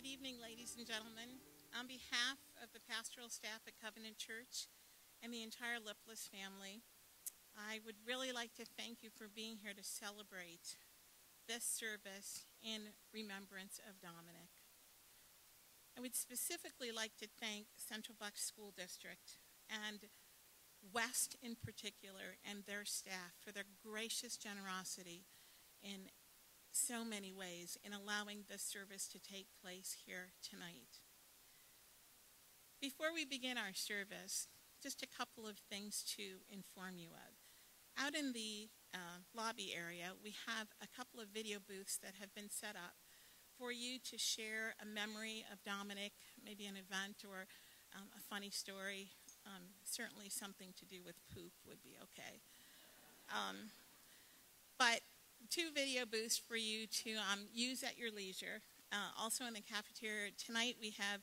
Good evening, ladies and gentlemen. On behalf of the pastoral staff at Covenant Church and the entire Lipless family, I would really like to thank you for being here to celebrate this service in remembrance of Dominic. I would specifically like to thank Central Bucks School District and West in particular and their staff for their gracious generosity in so many ways in allowing this service to take place here tonight. Before we begin our service, just a couple of things to inform you of. Out in the uh, lobby area, we have a couple of video booths that have been set up for you to share a memory of Dominic, maybe an event or um, a funny story. Um, certainly something to do with poop would be okay. Um, but two video booths for you to um, use at your leisure. Uh, also in the cafeteria tonight, we have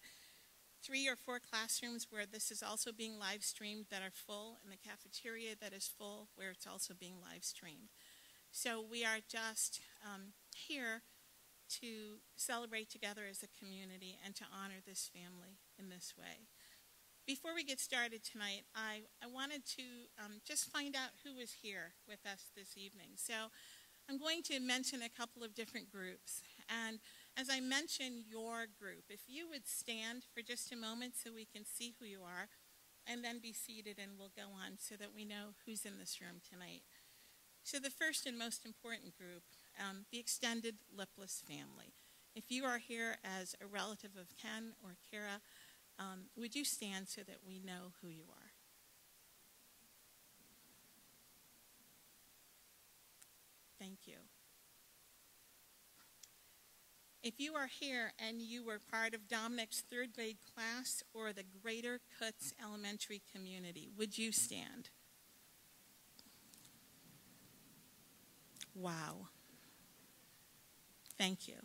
three or four classrooms where this is also being live streamed that are full, and the cafeteria that is full where it's also being live streamed. So we are just um, here to celebrate together as a community and to honor this family in this way. Before we get started tonight, I, I wanted to um, just find out who was here with us this evening. So I'm going to mention a couple of different groups. And as I mention your group, if you would stand for just a moment so we can see who you are, and then be seated and we'll go on so that we know who's in this room tonight. So, the first and most important group, um, the extended lipless family. If you are here as a relative of Ken or Kara, um, would you stand so that we know who you are? Thank you. If you are here and you were part of Dominic's third grade class or the Greater Kutz Elementary community, would you stand? Wow. Thank you.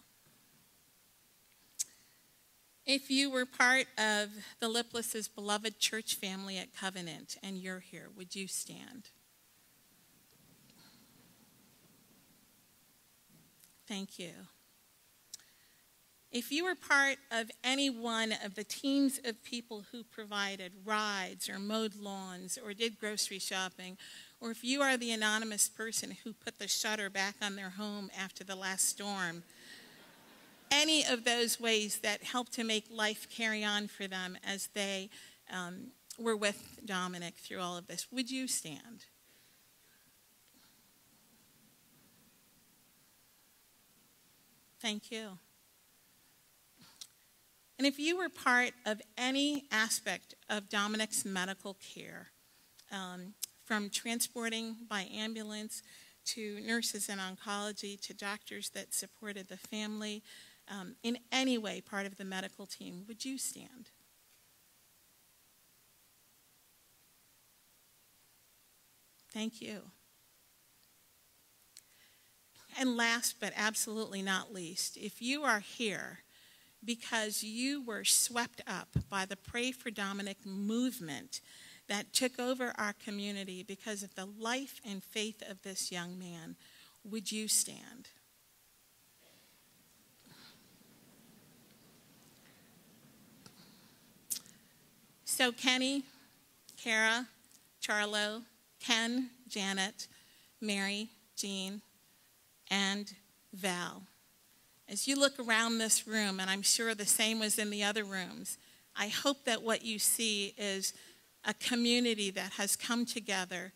If you were part of the Lipless's beloved church family at Covenant and you're here, would you stand? Thank you. If you were part of any one of the teams of people who provided rides or mowed lawns or did grocery shopping, or if you are the anonymous person who put the shutter back on their home after the last storm, any of those ways that helped to make life carry on for them as they um, were with Dominic through all of this, would you stand? Thank you. And if you were part of any aspect of Dominic's medical care, um, from transporting by ambulance to nurses in oncology to doctors that supported the family, um, in any way part of the medical team, would you stand? Thank you. And last but absolutely not least, if you are here because you were swept up by the Pray for Dominic movement that took over our community because of the life and faith of this young man, would you stand? So, Kenny, Kara, Charlo, Ken, Janet, Mary, Jean, and Val. As you look around this room, and I'm sure the same was in the other rooms, I hope that what you see is a community that has come together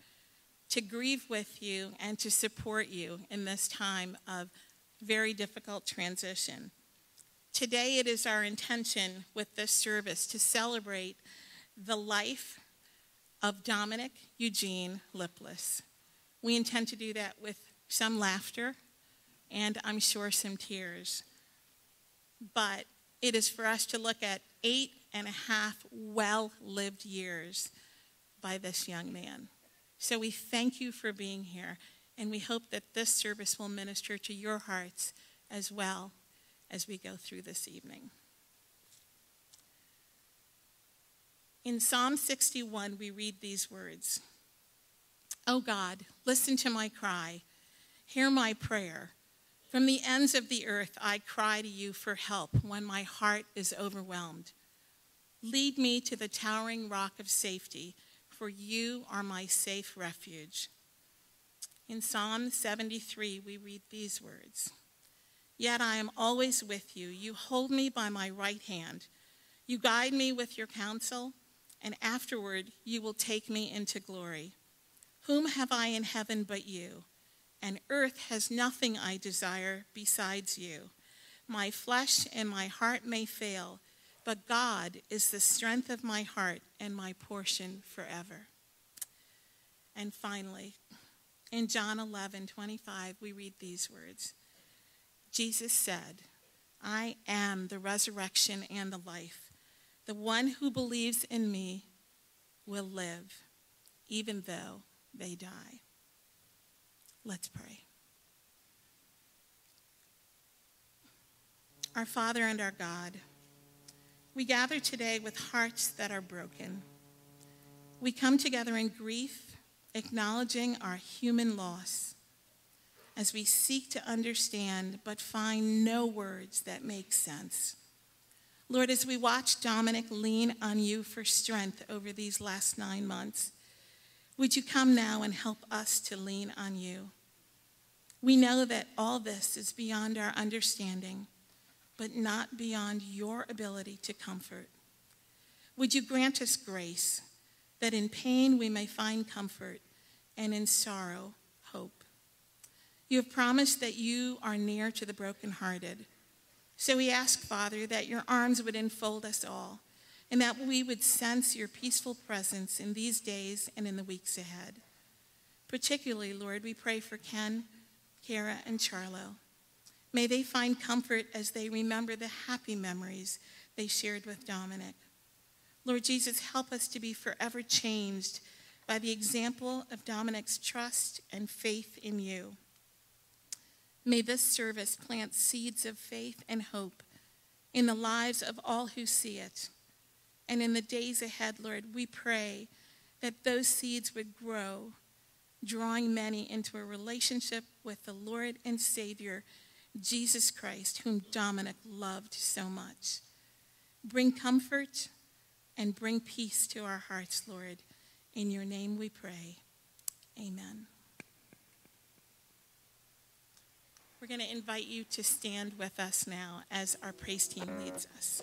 to grieve with you and to support you in this time of very difficult transition. Today, it is our intention with this service to celebrate the life of Dominic Eugene Lipless. We intend to do that with some laughter, and I'm sure some tears. But it is for us to look at eight and a half well lived years by this young man. So we thank you for being here, and we hope that this service will minister to your hearts as well as we go through this evening. In Psalm 61, we read these words O God, listen to my cry, hear my prayer From the ends of the earth, I cry to you for help when my heart is overwhelmed. Lead me to the towering rock of safety, for you are my safe refuge. In Psalm 73, we read these words Yet I am always with you. You hold me by my right hand. You guide me with your counsel, and afterward you will take me into glory. Whom have I in heaven but you? And earth has nothing I desire besides you. My flesh and my heart may fail, but God is the strength of my heart and my portion forever. And finally, in John 11, 25, we read these words Jesus said, I am the resurrection and the life. The one who believes in me will live, even though they die. Let's pray. Our Father and our God, we gather today with hearts that are broken. We come together in grief, acknowledging our human loss as we seek to understand but find no words that make sense. Lord, as we watch Dominic lean on you for strength over these last nine months, would you come now and help us to lean on you? We know that all this is beyond our understanding, but not beyond your ability to comfort. Would you grant us grace that in pain we may find comfort and in sorrow, hope? You have promised that you are near to the brokenhearted. So we ask, Father, that your arms would enfold us all and that we would sense your peaceful presence in these days and in the weeks ahead. Particularly, Lord, we pray for Ken, Kara, and Charlo. May they find comfort as they remember the happy memories they shared with Dominic. Lord Jesus, help us to be forever changed by the example of Dominic's trust and faith in you. May this service plant seeds of faith and hope in the lives of all who see it. And in the days ahead, Lord, we pray that those seeds would grow, drawing many into a relationship with the Lord and Savior, Jesus Christ, whom Dominic loved so much. Bring comfort and bring peace to our hearts, Lord. In your name we pray. Amen. We're going to invite you to stand with us now as our praise team leads us.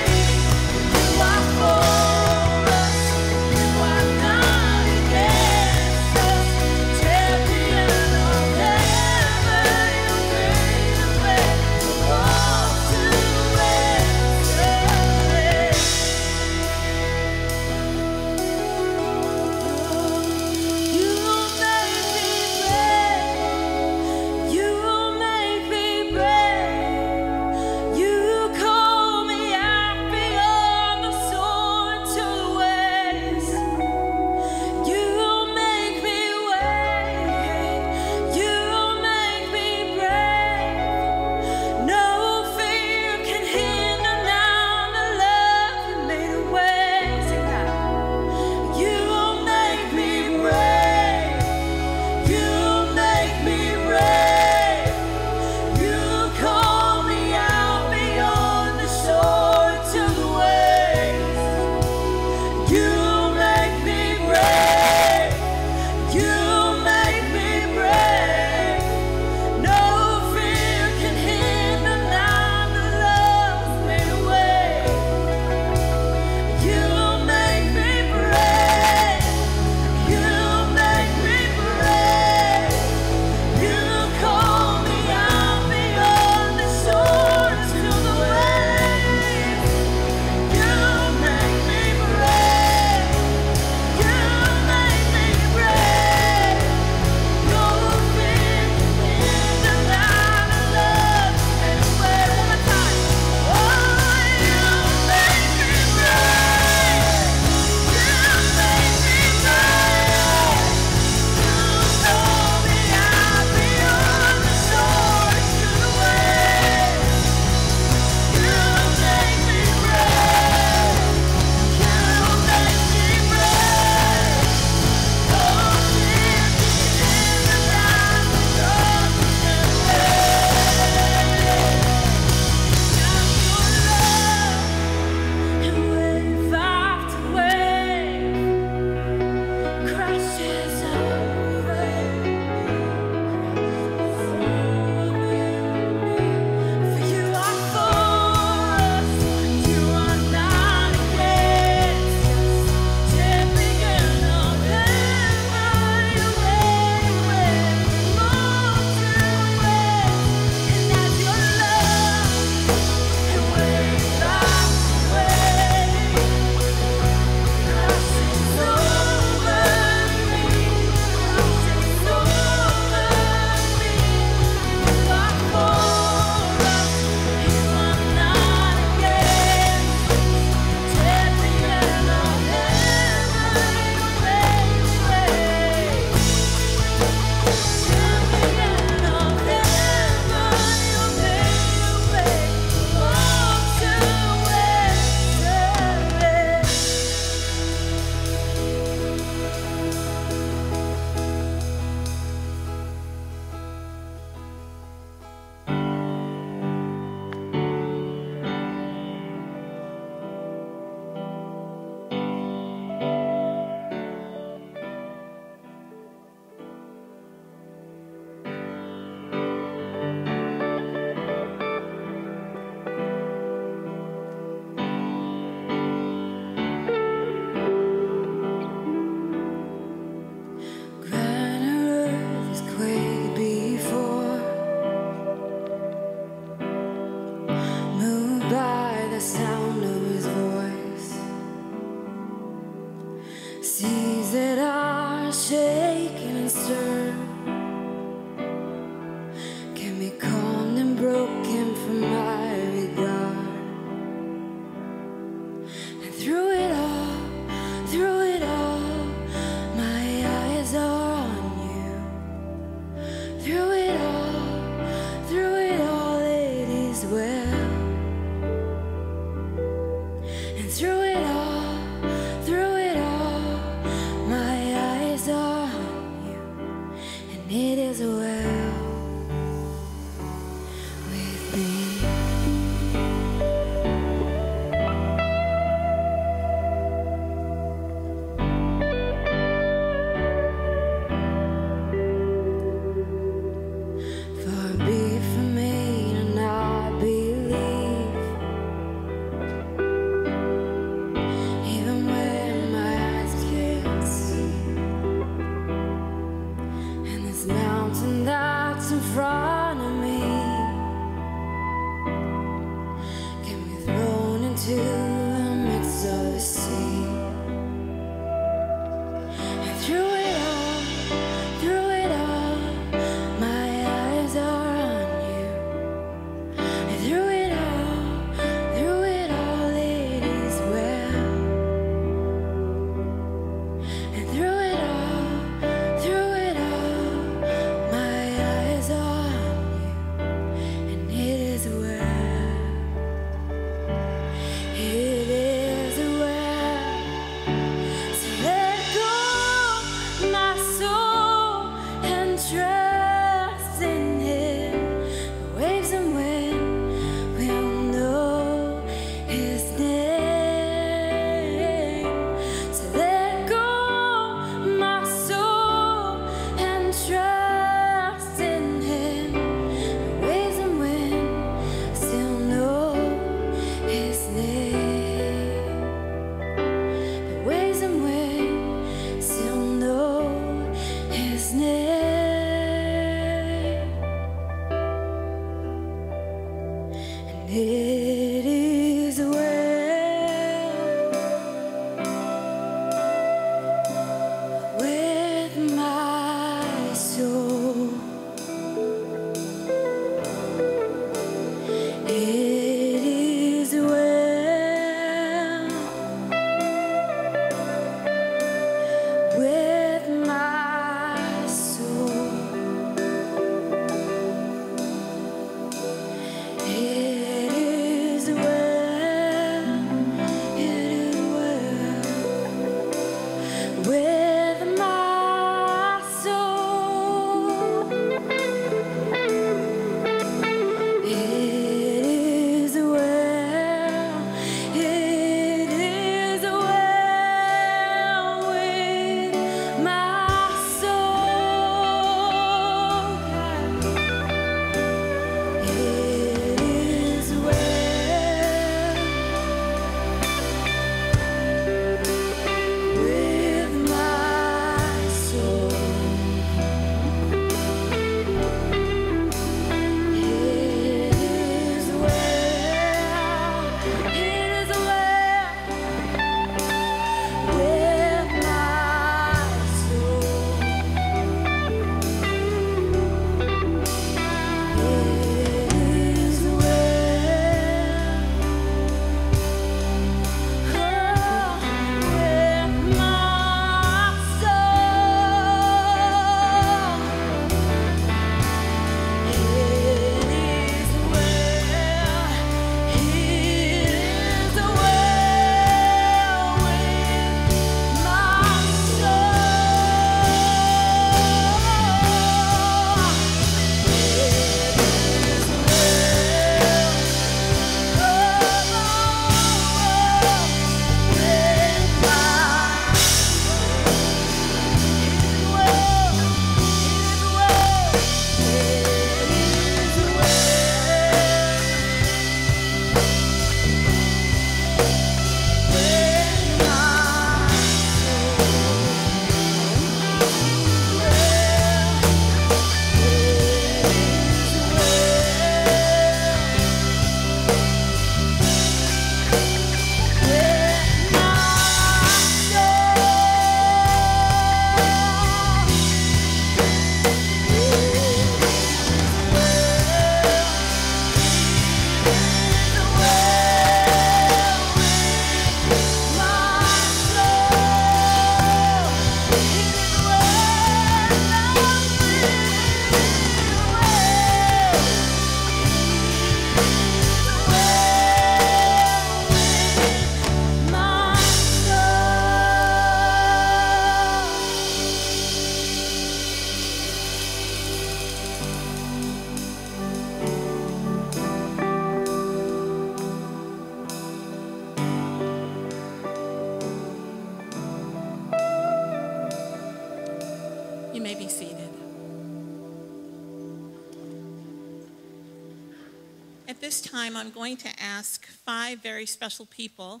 Time, I'm going to ask five very special people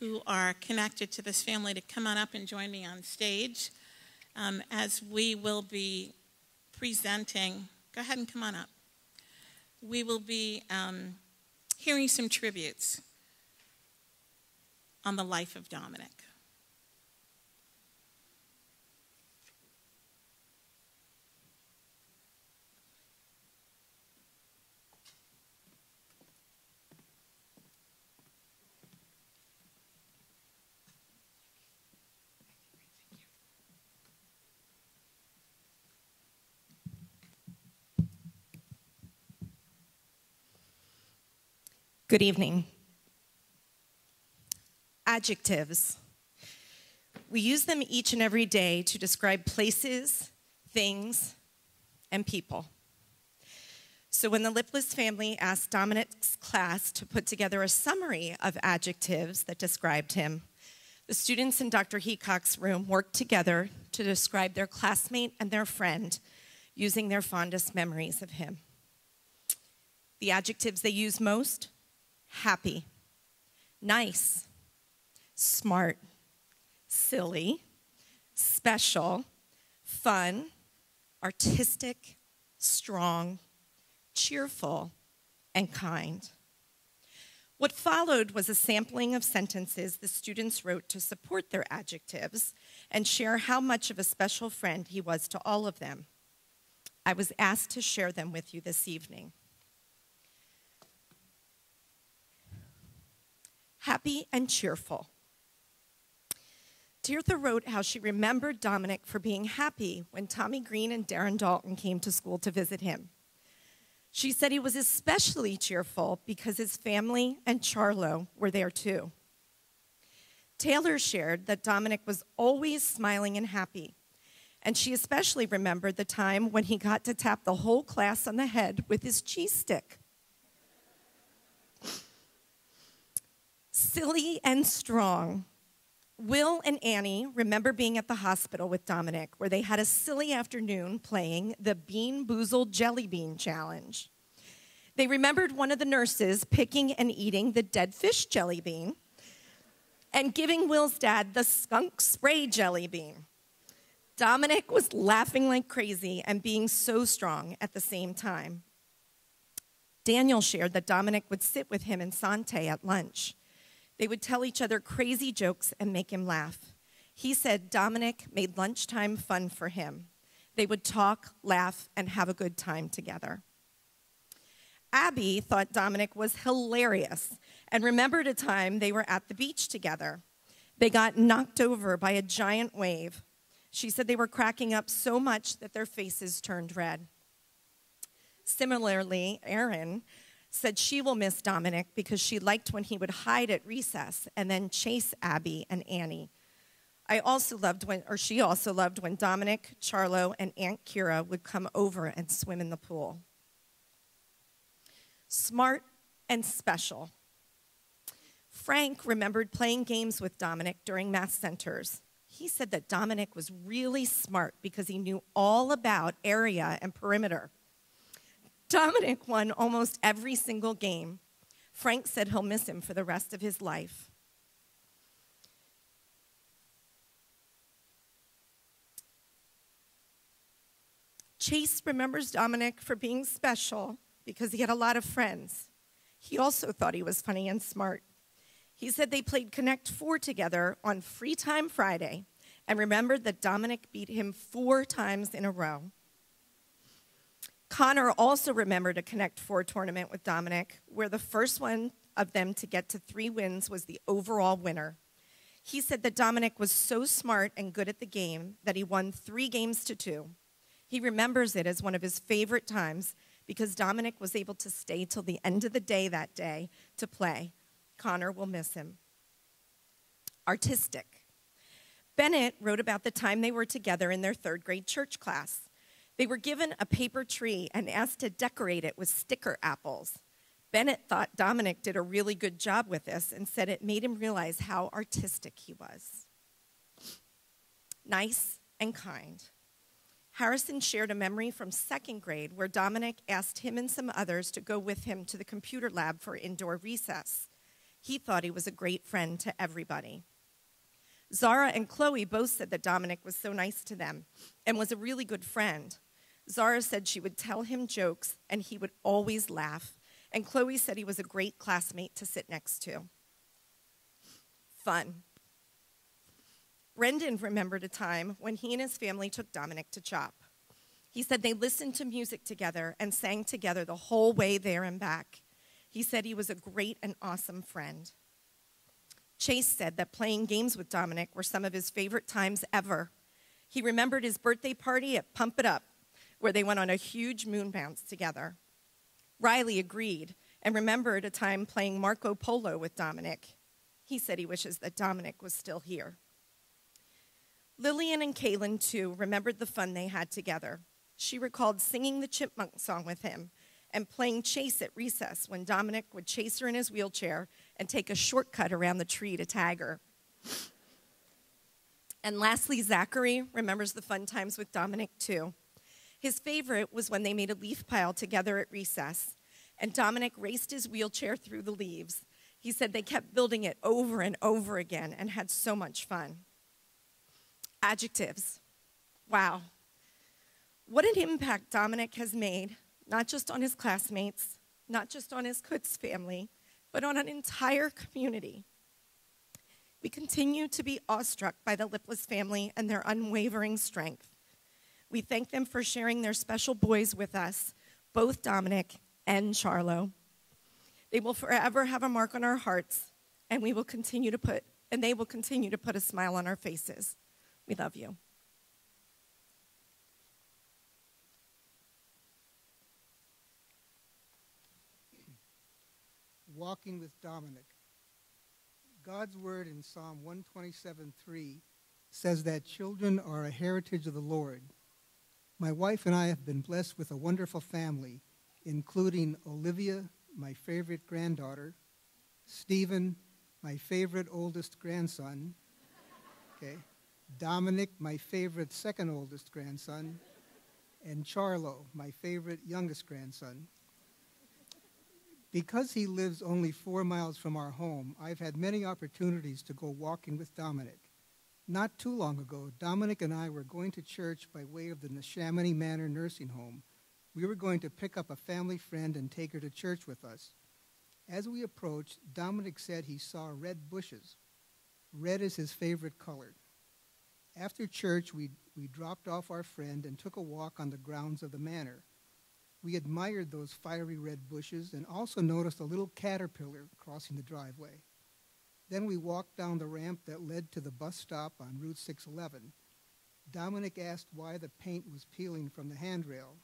who are connected to this family to come on up and join me on stage um, as we will be presenting. Go ahead and come on up. We will be um, hearing some tributes on the life of Dominic. Good evening. Adjectives. We use them each and every day to describe places, things, and people. So when the Lipless family asked Dominic's class to put together a summary of adjectives that described him, the students in Dr. Heacock's room worked together to describe their classmate and their friend using their fondest memories of him. The adjectives they used most happy, nice, smart, silly, special, fun, artistic, strong, cheerful, and kind. What followed was a sampling of sentences the students wrote to support their adjectives and share how much of a special friend he was to all of them. I was asked to share them with you this evening. Happy and cheerful. Tirtha wrote how she remembered Dominic for being happy when Tommy Green and Darren Dalton came to school to visit him. She said he was especially cheerful because his family and Charlo were there too. Taylor shared that Dominic was always smiling and happy, and she especially remembered the time when he got to tap the whole class on the head with his cheese stick. Silly and strong. Will and Annie remember being at the hospital with Dominic, where they had a silly afternoon playing the Bean Boozled Jelly Bean Challenge. They remembered one of the nurses picking and eating the dead fish jelly bean and giving Will's dad the skunk spray jelly bean. Dominic was laughing like crazy and being so strong at the same time. Daniel shared that Dominic would sit with him and Sante at lunch. They would tell each other crazy jokes and make him laugh. He said Dominic made lunchtime fun for him. They would talk, laugh, and have a good time together. Abby thought Dominic was hilarious and remembered a time they were at the beach together. They got knocked over by a giant wave. She said they were cracking up so much that their faces turned red. Similarly, Erin said she will miss Dominic because she liked when he would hide at recess and then chase Abby and Annie. I also loved when, or she also loved when Dominic, Charlo, and Aunt Kira would come over and swim in the pool. Smart and special. Frank remembered playing games with Dominic during math centers. He said that Dominic was really smart because he knew all about area and perimeter. Dominic won almost every single game. Frank said he'll miss him for the rest of his life. Chase remembers Dominic for being special because he had a lot of friends. He also thought he was funny and smart. He said they played Connect Four together on Free Time Friday and remembered that Dominic beat him four times in a row. Connor also remembered a Connect Four tournament with Dominic, where the first one of them to get to three wins was the overall winner. He said that Dominic was so smart and good at the game that he won three games to two. He remembers it as one of his favorite times because Dominic was able to stay till the end of the day that day to play. Connor will miss him. Artistic. Bennett wrote about the time they were together in their third grade church class. They were given a paper tree and asked to decorate it with sticker apples. Bennett thought Dominic did a really good job with this and said it made him realize how artistic he was. Nice and kind. Harrison shared a memory from second grade where Dominic asked him and some others to go with him to the computer lab for indoor recess. He thought he was a great friend to everybody. Zara and Chloe both said that Dominic was so nice to them and was a really good friend. Zara said she would tell him jokes and he would always laugh. And Chloe said he was a great classmate to sit next to. Fun. Brendan remembered a time when he and his family took Dominic to CHOP. He said they listened to music together and sang together the whole way there and back. He said he was a great and awesome friend. Chase said that playing games with Dominic were some of his favorite times ever. He remembered his birthday party at Pump It Up, where they went on a huge moon bounce together. Riley agreed and remembered a time playing Marco Polo with Dominic. He said he wishes that Dominic was still here. Lillian and Kaylin, too, remembered the fun they had together. She recalled singing the Chipmunk song with him and playing chase at recess when Dominic would chase her in his wheelchair and take a shortcut around the tree to tag her. And lastly, Zachary remembers the fun times with Dominic, too. His favorite was when they made a leaf pile together at recess, and Dominic raced his wheelchair through the leaves. He said they kept building it over and over again and had so much fun. Adjectives. Wow. What an impact Dominic has made, not just on his classmates, not just on his Kutz family, but on an entire community. We continue to be awestruck by the Lipless family and their unwavering strength. We thank them for sharing their special boys with us, both Dominic and Charlo. They will forever have a mark on our hearts, and we will continue to put and they will continue to put a smile on our faces. We love you. Walking with Dominic. God's word in Psalm 127:3 says that children are a heritage of the Lord. My wife and I have been blessed with a wonderful family, including Olivia, my favorite granddaughter, Stephen, my favorite oldest grandson, okay, Dominic, my favorite second oldest grandson, and Charlo, my favorite youngest grandson. Because he lives only four miles from our home, I've had many opportunities to go walking with Dominic. Not too long ago, Dominic and I were going to church by way of the Neshaminy Manor Nursing Home. We were going to pick up a family friend and take her to church with us. As we approached, Dominic said he saw red bushes. Red is his favorite color. After church, we, we dropped off our friend and took a walk on the grounds of the manor. We admired those fiery red bushes and also noticed a little caterpillar crossing the driveway. Then we walked down the ramp that led to the bus stop on Route 611. Dominic asked why the paint was peeling from the handrail.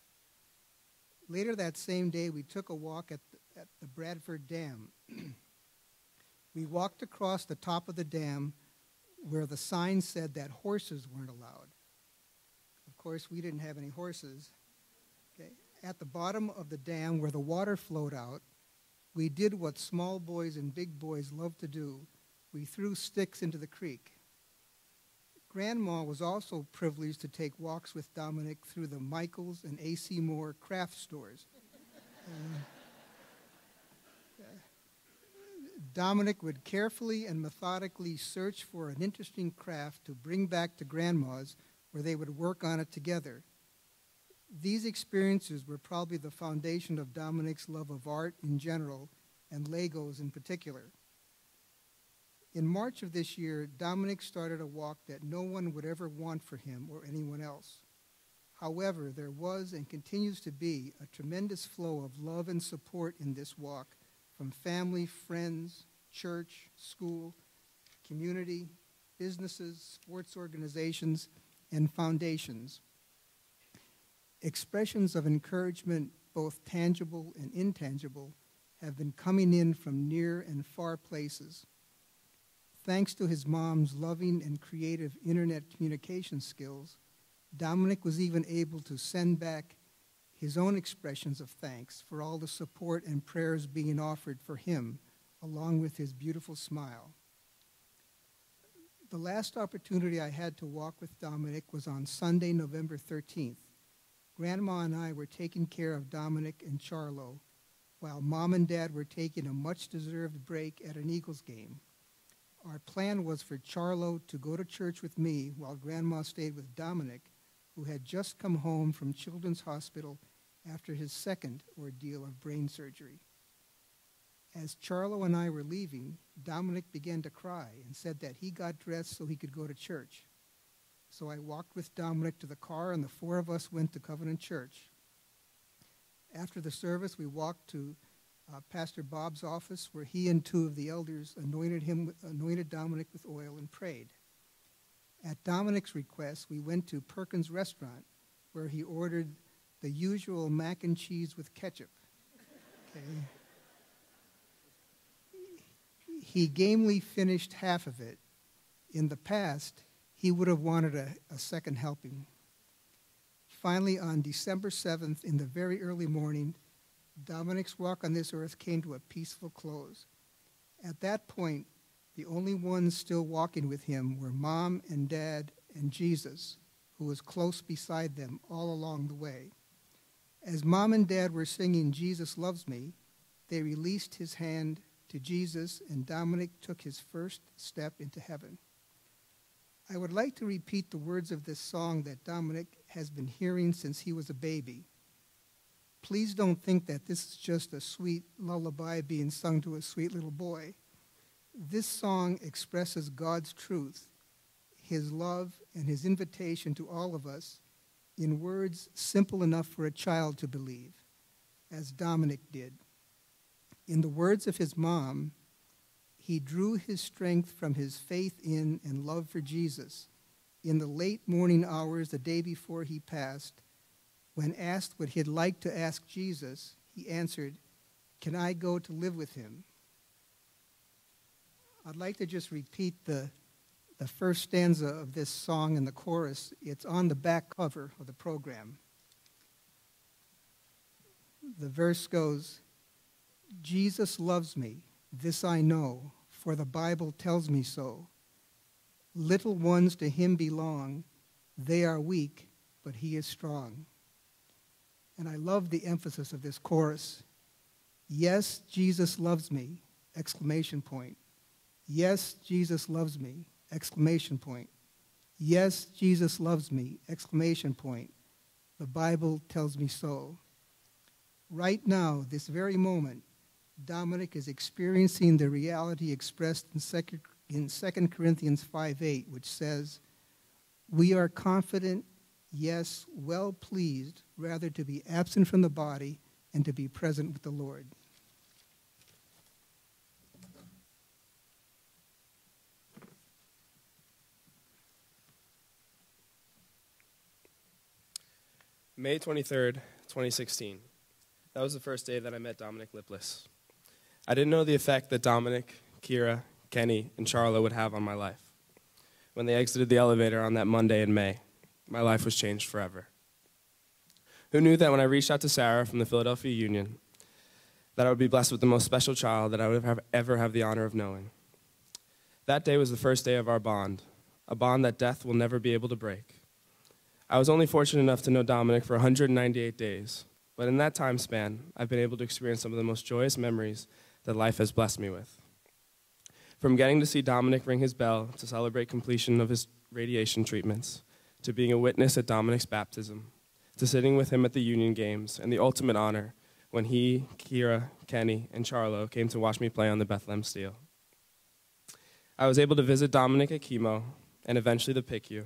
Later that same day, we took a walk at the, at the Bradford Dam. we walked across the top of the dam where the sign said that horses weren't allowed. Of course, we didn't have any horses. Okay. At the bottom of the dam where the water flowed out, we did what small boys and big boys love to do. We threw sticks into the creek. Grandma was also privileged to take walks with Dominic through the Michaels and A.C. Moore craft stores. Uh, Dominic would carefully and methodically search for an interesting craft to bring back to Grandma's where they would work on it together. These experiences were probably the foundation of Dominic's love of art in general and Legos in particular. In March of this year, Dominic started a walk that no one would ever want for him or anyone else. However, there was and continues to be a tremendous flow of love and support in this walk from family, friends, church, school, community, businesses, sports organizations, and foundations. Expressions of encouragement, both tangible and intangible, have been coming in from near and far places. Thanks to his mom's loving and creative internet communication skills, Dominic was even able to send back his own expressions of thanks for all the support and prayers being offered for him, along with his beautiful smile. The last opportunity I had to walk with Dominic was on Sunday, November 13th. Grandma and I were taking care of Dominic and Charlo while mom and dad were taking a much deserved break at an Eagles game. Our plan was for Charlo to go to church with me while Grandma stayed with Dominic, who had just come home from Children's Hospital after his second ordeal of brain surgery. As Charlo and I were leaving, Dominic began to cry and said that he got dressed so he could go to church. So I walked with Dominic to the car, and the four of us went to Covenant Church. After the service, we walked to uh, Pastor Bob's office, where he and two of the elders anointed him, anointed Dominic with oil, and prayed. At Dominic's request, we went to Perkins Restaurant, where he ordered the usual mac and cheese with ketchup. Okay. He gamely finished half of it. In the past, he would have wanted a, a second helping. Finally, on December 7th, in the very early morning, Dominic's walk on this earth came to a peaceful close. At that point, the only ones still walking with him were mom and dad and Jesus, who was close beside them all along the way. As mom and dad were singing Jesus Loves Me, they released his hand to Jesus, and Dominic took his first step into heaven. I would like to repeat the words of this song that Dominic has been hearing since he was a baby. Please don't think that this is just a sweet lullaby being sung to a sweet little boy. This song expresses God's truth, His love, and His invitation to all of us in words simple enough for a child to believe, as Dominic did. In the words of his mom, he drew his strength from his faith in and love for Jesus. In the late morning hours the day before he passed, when asked what he'd like to ask Jesus, he answered, Can I go to live with him? I'd like to just repeat the, the first stanza of this song in the chorus. It's on the back cover of the program. The verse goes, Jesus loves me, this I know, for the Bible tells me so. Little ones to him belong, they are weak, but he is strong. And I love the emphasis of this chorus. Yes, Jesus loves me, exclamation point. Yes, Jesus loves me, exclamation point. Yes, Jesus loves me, exclamation point. The Bible tells me so. Right now, this very moment, Dominic is experiencing the reality expressed in 2, in 2 Corinthians 5.8, which says, We are confident, yes, well pleased, rather to be absent from the body and to be present with the Lord. May 23rd, 2016. That was the first day that I met Dominic Lipless. I didn't know the effect that Dominic, Kira, Kenny, and Charlo would have on my life. When they exited the elevator on that Monday in May, my life was changed forever. Who knew that when I reached out to Sarah from the Philadelphia Union, that I would be blessed with the most special child that I would have ever have the honor of knowing? That day was the first day of our bond, a bond that death will never be able to break. I was only fortunate enough to know Dominic for 198 days, but in that time span, I've been able to experience some of the most joyous memories that life has blessed me with. From getting to see Dominic ring his bell to celebrate completion of his radiation treatments, to being a witness at Dominic's baptism, to sitting with him at the Union Games, and the ultimate honor when he, Kira, Kenny, and Charlo came to watch me play on the Bethlehem Steel. I was able to visit Dominic at chemo and eventually the PICU,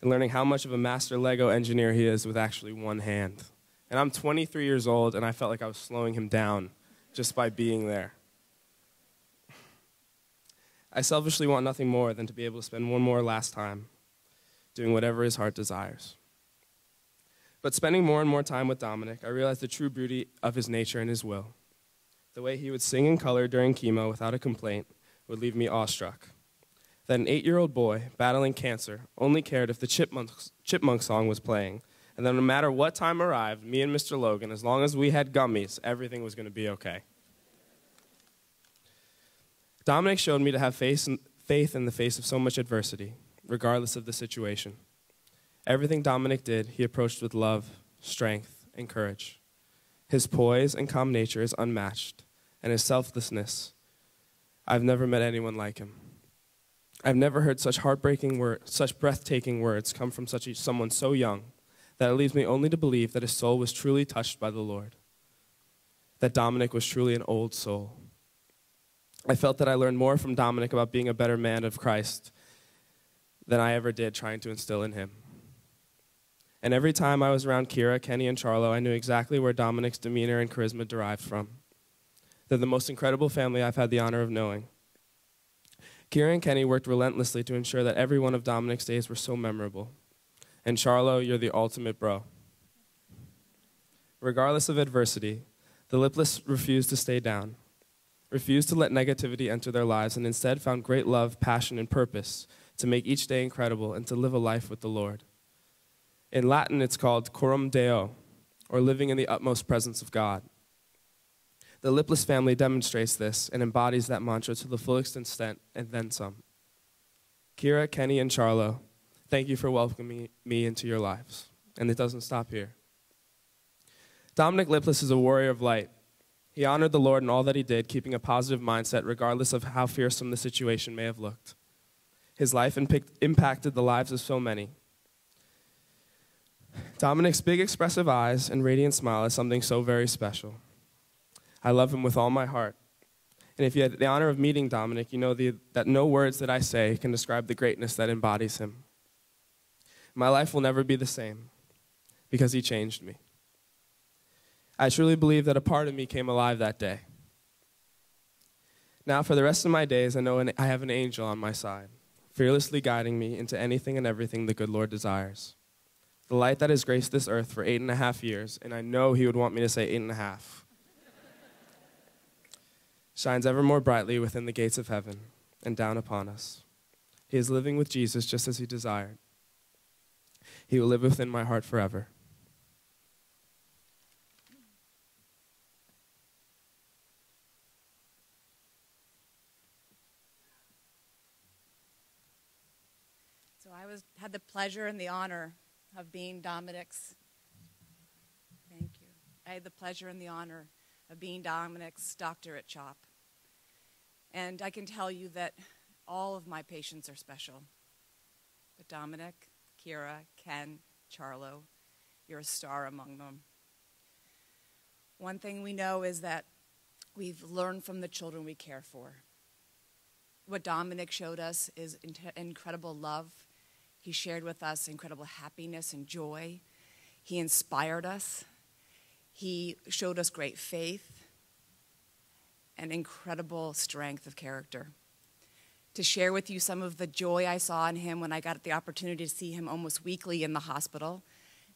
and learning how much of a master Lego engineer he is with actually one hand. And I'm 23 years old, and I felt like I was slowing him down just by being there. I selfishly want nothing more than to be able to spend one more last time doing whatever his heart desires. But spending more and more time with Dominic, I realized the true beauty of his nature and his will. The way he would sing in color during chemo without a complaint would leave me awestruck. That an eight year old boy battling cancer only cared if the chipmunk, chipmunk song was playing and that no matter what time arrived, me and Mr. Logan, as long as we had gummies, everything was going to be okay. Dominic showed me to have faith faith in the face of so much adversity, regardless of the situation. Everything Dominic did, he approached with love, strength, and courage. His poise and calm nature is unmatched, and his selflessness, I've never met anyone like him. I've never heard such heartbreaking words, such breathtaking words come from such a, someone so young that it leaves me only to believe that his soul was truly touched by the Lord. That Dominic was truly an old soul. I felt that I learned more from Dominic about being a better man of Christ than I ever did trying to instill in him. And every time I was around Kira, Kenny, and Charlo, I knew exactly where Dominic's demeanor and charisma derived from. They're the most incredible family I've had the honor of knowing. Kira and Kenny worked relentlessly to ensure that every one of Dominic's days were so memorable. And Charlo, you're the ultimate bro. Regardless of adversity, the Lipless refused to stay down, refused to let negativity enter their lives, and instead found great love, passion, and purpose to make each day incredible and to live a life with the Lord. In Latin, it's called coram deo, or living in the utmost presence of God. The Lipless family demonstrates this and embodies that mantra to the fullest extent and then some. Kira, Kenny, and Charlo, thank you for welcoming me into your lives. And it doesn't stop here. Dominic Lipless is a warrior of light. He honored the Lord in all that he did, keeping a positive mindset regardless of how fearsome the situation may have looked. His life impacted the lives of so many. Dominic's big expressive eyes and radiant smile is something so very special. I love him with all my heart. And if you had the honor of meeting Dominic, you know the, that no words that I say can describe the greatness that embodies him. My life will never be the same because he changed me. I truly believe that a part of me came alive that day. Now, for the rest of my days, I know an, I have an angel on my side, fearlessly guiding me into anything and everything the good Lord desires. The light that has graced this earth for eight and a half years, and I know he would want me to say eight and a half shines ever more brightly within the gates of heaven and down upon us. He is living with Jesus just as he desired. He will live within my heart forever. So I was had the pleasure and the honor of being Dominic's. Thank you. I had the pleasure and the honor of being Dominic's doctor at CHOP. And I can tell you that all of my patients are special. But Dominic, Kira, Ken, Charlo, you're a star among them. One thing we know is that we've learned from the children we care for. What Dominic showed us is incredible love. He shared with us incredible happiness and joy. He inspired us. He showed us great faith and incredible strength of character. To share with you some of the joy I saw in him when I got the opportunity to see him almost weekly in the hospital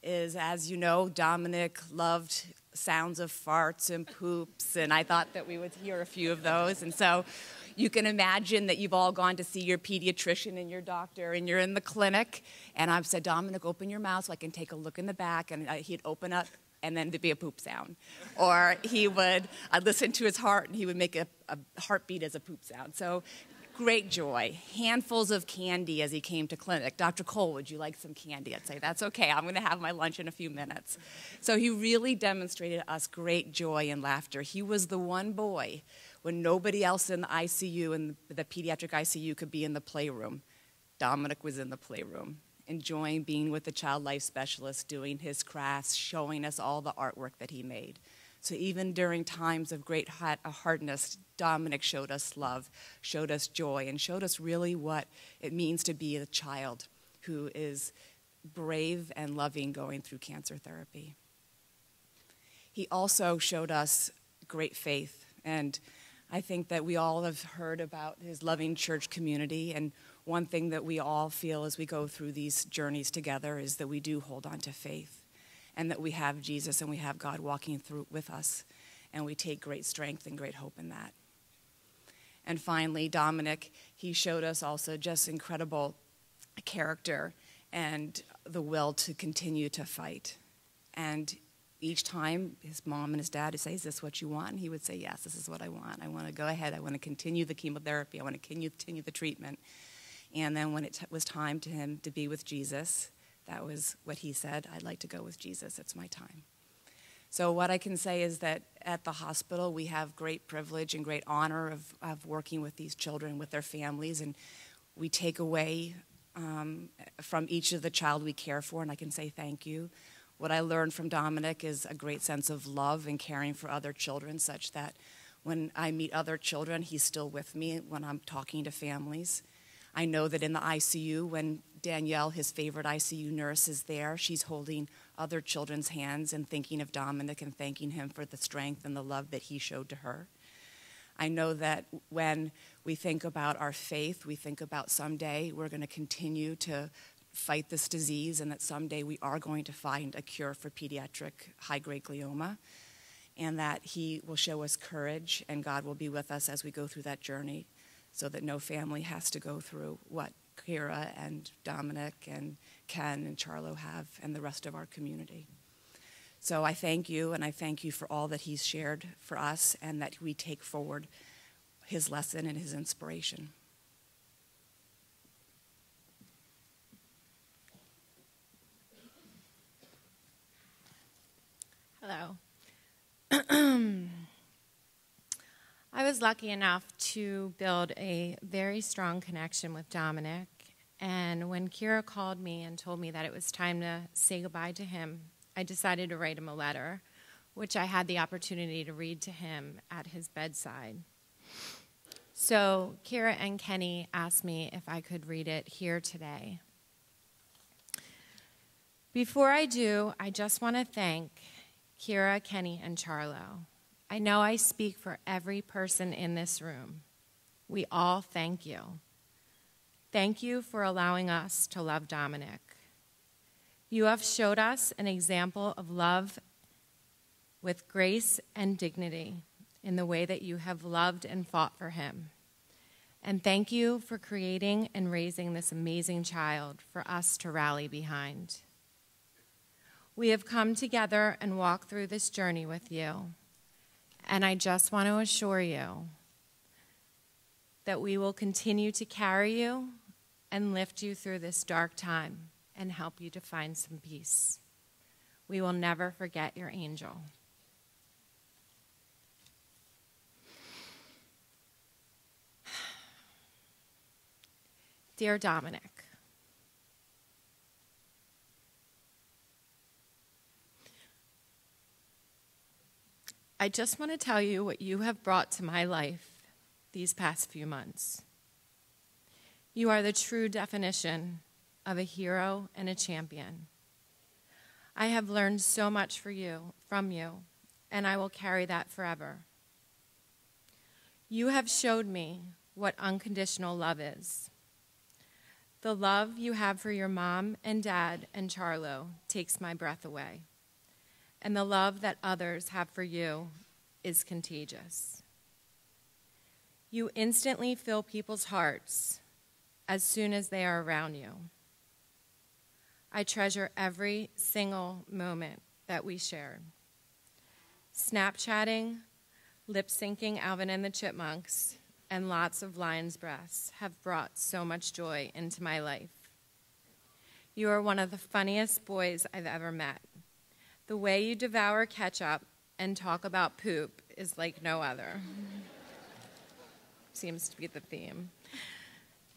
is, as you know, Dominic loved sounds of farts and poops, and I thought that we would hear a few of those. And so you can imagine that you've all gone to see your pediatrician and your doctor, and you're in the clinic. And I've said, Dominic, open your mouth so I can take a look in the back. And uh, he'd open up and then there'd be a poop sound. Or he would, I'd listen to his heart and he would make a, a heartbeat as a poop sound. So great joy. Handfuls of candy as he came to clinic. Dr. Cole, would you like some candy? I'd say, that's okay. I'm going to have my lunch in a few minutes. So he really demonstrated us great joy and laughter. He was the one boy when nobody else in the ICU and the pediatric ICU could be in the playroom. Dominic was in the playroom enjoying being with the child life specialist, doing his crafts, showing us all the artwork that he made. So even during times of great uh, hardness, Dominic showed us love, showed us joy, and showed us really what it means to be a child who is brave and loving going through cancer therapy. He also showed us great faith, and I think that we all have heard about his loving church community and one thing that we all feel as we go through these journeys together is that we do hold on to faith and that we have Jesus and we have God walking through with us and we take great strength and great hope in that. And finally, Dominic, he showed us also just incredible character and the will to continue to fight. And each time his mom and his dad would say, Is this what you want? And he would say, Yes, this is what I want. I want to go ahead. I want to continue the chemotherapy. I want to continue, the treatment. And then when it was time to him to be with Jesus, that was what he said I'd like to go with Jesus. It's my time. So, what I can say is that at the hospital, we have great privilege and great honor of, of working with these children, with their families, and we take away um, from each of the child we care for, and I can say thank you. What I learned from Dominic is a great sense of love and caring for other children, such that when I meet other children, he's still with me when I'm talking to families. I know that in the ICU, when Danielle, his favorite ICU nurse, is there, she's holding other children's hands and thinking of Dominic and thanking him for the strength and the love that he showed to her. I know that when we think about our faith, we think about someday we're going to continue to fight this disease and that someday we are going to find a cure for pediatric high grade glioma and that He will show us courage and God will be with us as we go through that journey so that no family has to go through what Kira and Dominic and Ken and Charlo have and the rest of our community. So I thank you and I thank you for all that He's shared for us and that we take forward His lesson and His inspiration. Hello. I was lucky enough to build a very strong connection with Dominic. And when Kira called me and told me that it was time to say goodbye to him, I decided to write him a letter, which I had the opportunity to read to him at his bedside. So Kira and Kenny asked me if I could read it here today. Before I do, I just want to thank Kira, Kenny, and Charlo. I know I speak for every person in this room. We all thank you. Thank you for allowing us to love Dominic. You have showed us an example of love with grace and dignity in the way that you have loved and fought for him. And thank you for creating and raising this amazing child for us to rally behind. We have come together and walked through this journey with you. And I just want to assure you that we will continue to carry you and lift you through this dark time and help you to find some peace. We will never forget your angel. Dear Dominic, I just want to tell you what you have brought to my life these past few months. You are the true definition of a hero and a champion. I have learned so much for you, from you, and I will carry that forever. You have showed me what unconditional love is. The love you have for your mom and dad and Charlo takes my breath away and the love that others have for you is contagious. You instantly fill people's hearts as soon as they are around you. I treasure every single moment that we shared. Snapchatting, lip syncing Alvin and the Chipmunks, and lots of lion's breaths have brought so much joy into my life. You are one of the funniest boys I've ever met. The way you devour ketchup and talk about poop is like no other. Seems to be the theme.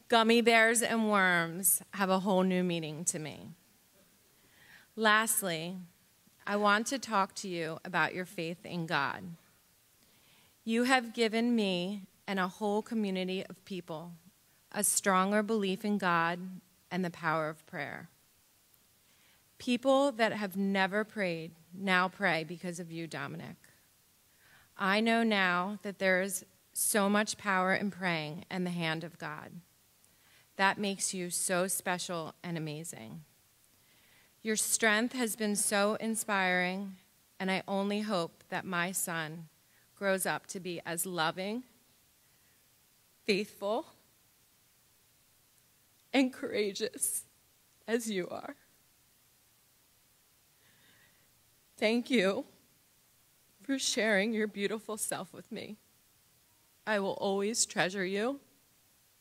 Gummy bears and worms have a whole new meaning to me. Lastly, I want to talk to you about your faith in God. You have given me and a whole community of people a stronger belief in God and the power of prayer. People that have never prayed now pray because of you, Dominic. I know now that there is so much power in praying and the hand of God. That makes you so special and amazing. Your strength has been so inspiring, and I only hope that my son grows up to be as loving, faithful, and courageous as you are. Thank you for sharing your beautiful self with me. I will always treasure you.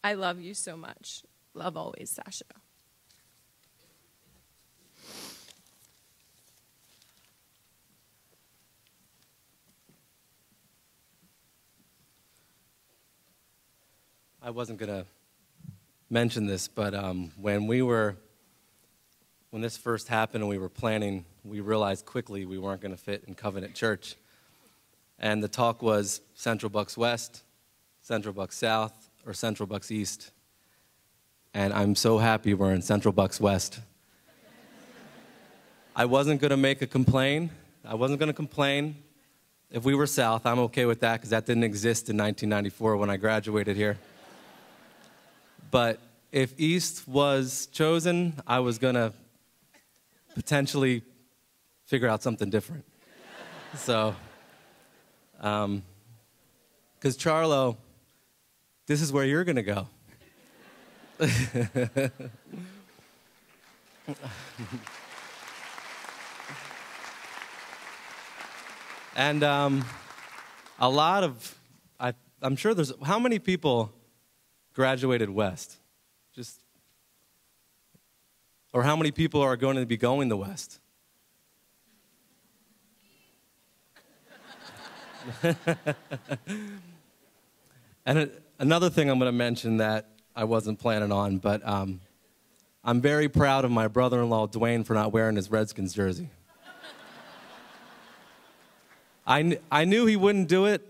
I love you so much. Love always, Sasha. I wasn't going to mention this, but um, when we were, when this first happened and we were planning, we realized quickly we weren't going to fit in Covenant Church. And the talk was Central Bucks West, Central Bucks South, or Central Bucks East. And I'm so happy we're in Central Bucks West. I wasn't going to make a complaint. I wasn't going to complain. If we were South, I'm okay with that because that didn't exist in 1994 when I graduated here. But if East was chosen, I was going to potentially figure out something different. so, because um, Charlo, this is where you're going to go. and um, a lot of, I, I'm sure there's, how many people graduated West? Just, or how many people are going to be going the West? and another thing I'm going to mention that I wasn't planning on, but um, I'm very proud of my brother in law, Dwayne, for not wearing his Redskins jersey. I, kn- I knew he wouldn't do it.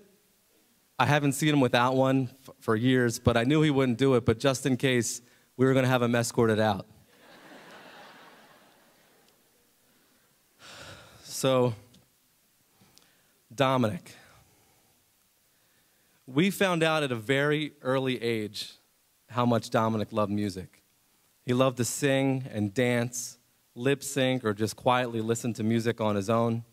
I haven't seen him without one f- for years, but I knew he wouldn't do it. But just in case, we were going to have him escorted out. so, Dominic we found out at a very early age how much Dominic loved music. He loved to sing and dance, lip sync, or just quietly listen to music on his own.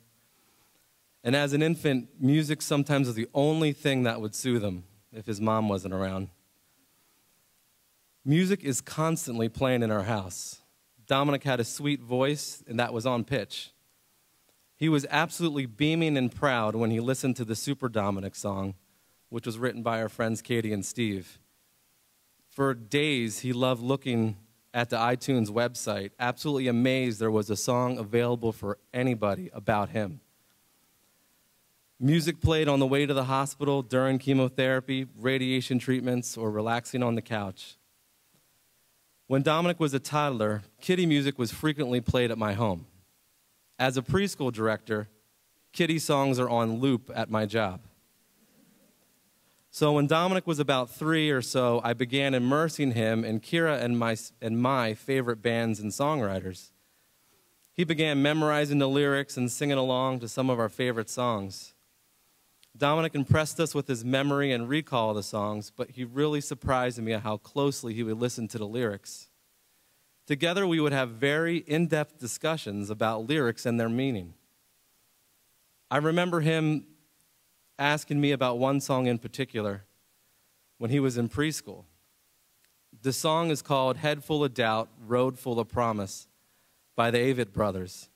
And as an infant, music sometimes was the only thing that would soothe him if his mom wasn't around. Music is constantly playing in our house. Dominic had a sweet voice, and that was on pitch. He was absolutely beaming and proud when he listened to the Super Dominic song which was written by our friends Katie and Steve. For days, he loved looking at the iTunes website, absolutely amazed there was a song available for anybody about him. Music played on the way to the hospital, during chemotherapy, radiation treatments, or relaxing on the couch. When Dominic was a toddler, kiddie music was frequently played at my home. As a preschool director, kiddie songs are on loop at my job. So when Dominic was about three or so, I began immersing him in Kira and my, and my favorite bands and songwriters. He began memorizing the lyrics and singing along to some of our favorite songs. Dominic impressed us with his memory and recall of the songs, but he really surprised me at how closely he would listen to the lyrics. Together, we would have very in depth discussions about lyrics and their meaning. I remember him asking me about one song in particular when he was in preschool. The song is called Head Full of Doubt, Road Full of Promise by the Avett Brothers.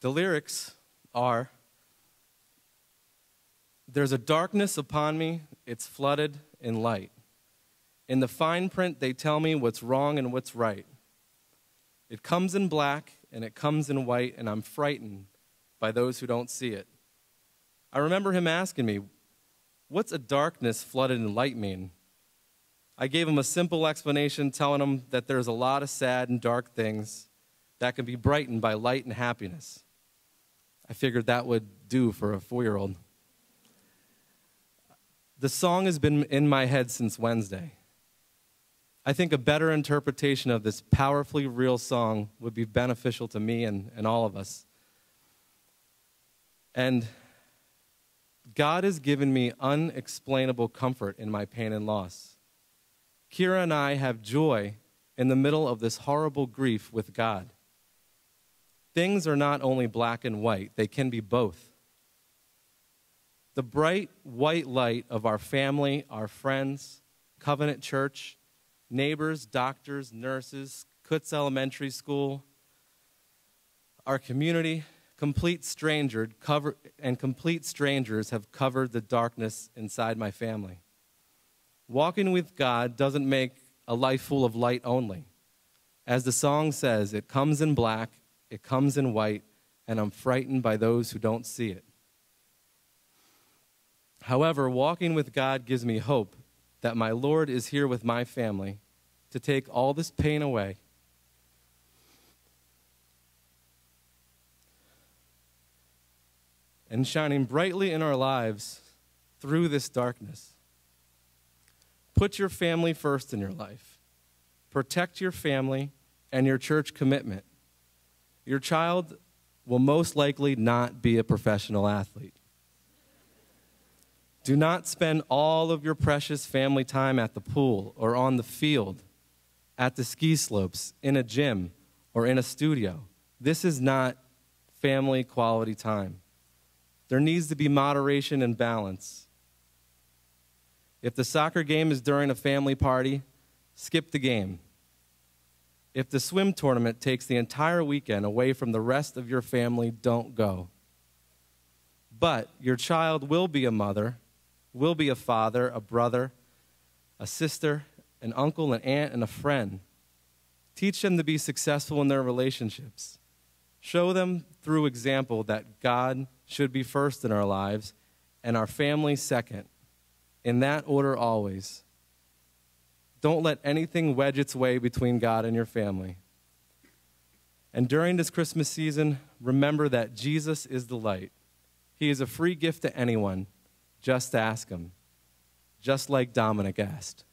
The lyrics are There's a darkness upon me, it's flooded in light. In the fine print, they tell me what's wrong and what's right. It comes in black, and it comes in white, and I'm frightened by those who don't see it. I remember him asking me, What's a darkness flooded in light mean? I gave him a simple explanation, telling him that there's a lot of sad and dark things that can be brightened by light and happiness. I figured that would do for a four year old. The song has been in my head since Wednesday. I think a better interpretation of this powerfully real song would be beneficial to me and, and all of us. And God has given me unexplainable comfort in my pain and loss. Kira and I have joy in the middle of this horrible grief with God. Things are not only black and white, they can be both. The bright white light of our family, our friends, Covenant Church, neighbors, doctors, nurses, Kutz Elementary School, our community, complete stranger cover, and complete strangers have covered the darkness inside my family. Walking with God doesn't make a life full of light only. As the song says, it comes in black, it comes in white, and I'm frightened by those who don't see it. However, walking with God gives me hope that my Lord is here with my family to take all this pain away. And shining brightly in our lives through this darkness. Put your family first in your life. Protect your family and your church commitment. Your child will most likely not be a professional athlete. Do not spend all of your precious family time at the pool or on the field, at the ski slopes, in a gym, or in a studio. This is not family quality time. There needs to be moderation and balance. If the soccer game is during a family party, skip the game. If the swim tournament takes the entire weekend away from the rest of your family, don't go. But your child will be a mother, will be a father, a brother, a sister, an uncle, an aunt, and a friend. Teach them to be successful in their relationships. Show them through example that God should be first in our lives and our family second. In that order, always. Don't let anything wedge its way between God and your family. And during this Christmas season, remember that Jesus is the light. He is a free gift to anyone. Just ask Him, just like Dominic asked.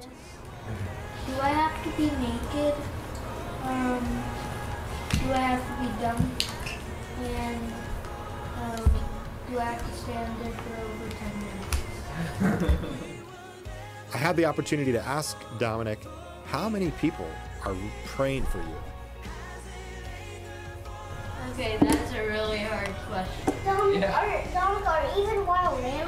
Do I have to be naked? Um, do I have to be dumb? And um, do I have to stand there for over 10 minutes? I had the opportunity to ask Dominic, how many people are praying for you? Okay, that's a really hard question. Dominic, yeah. are, Dominic, are even wild?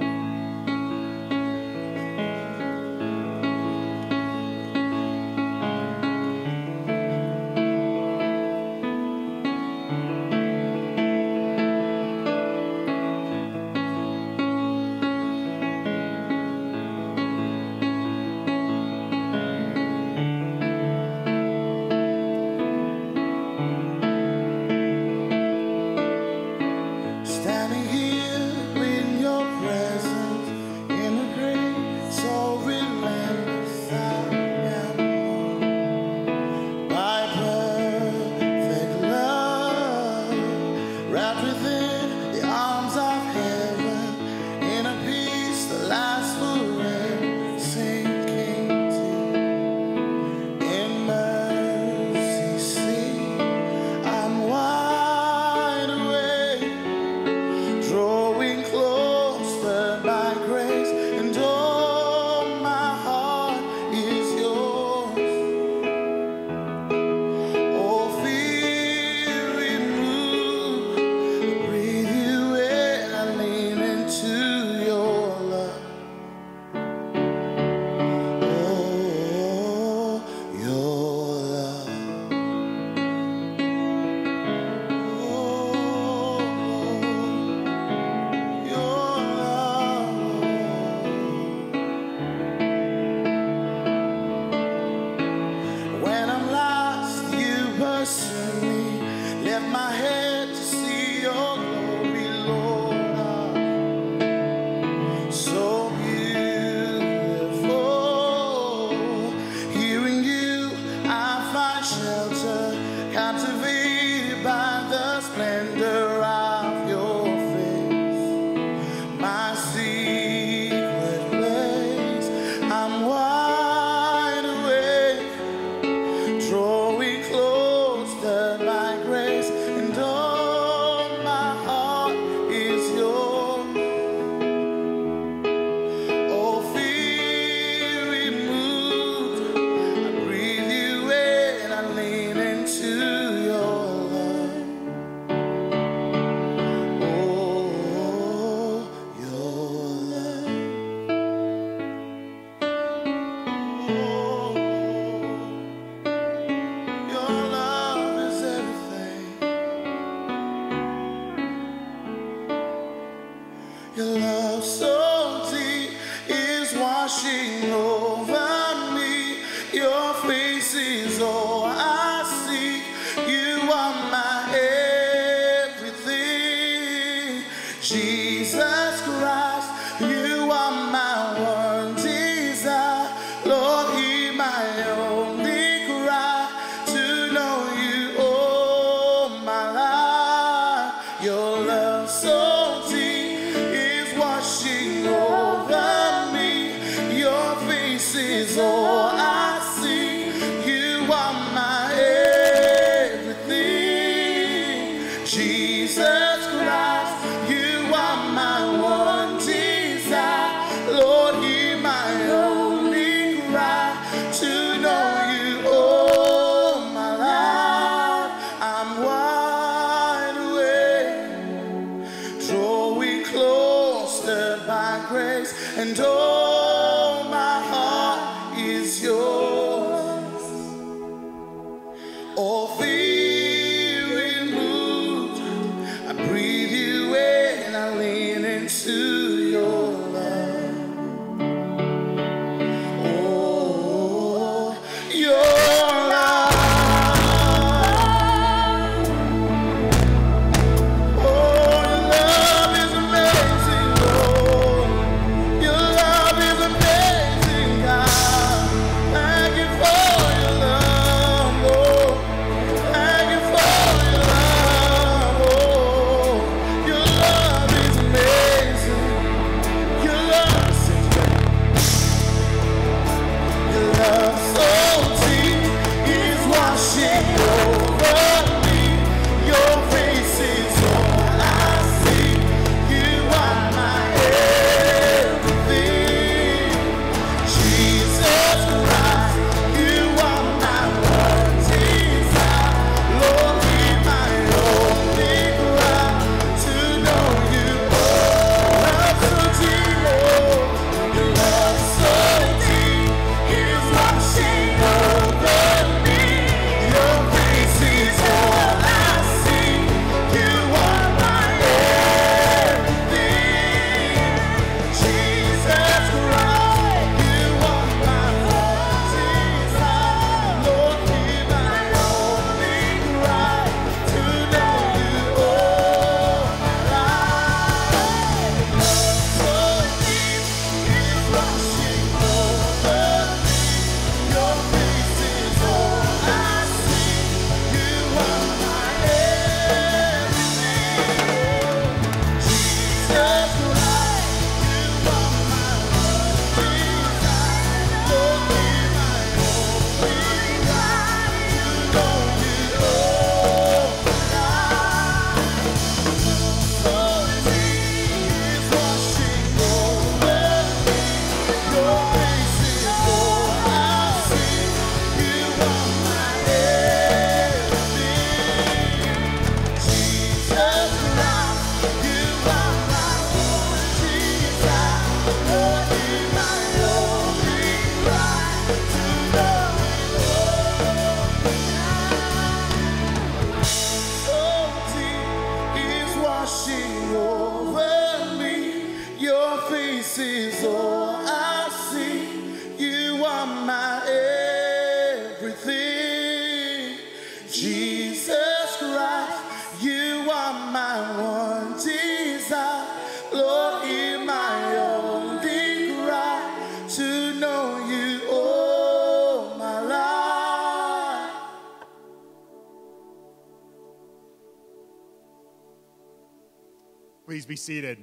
be seated.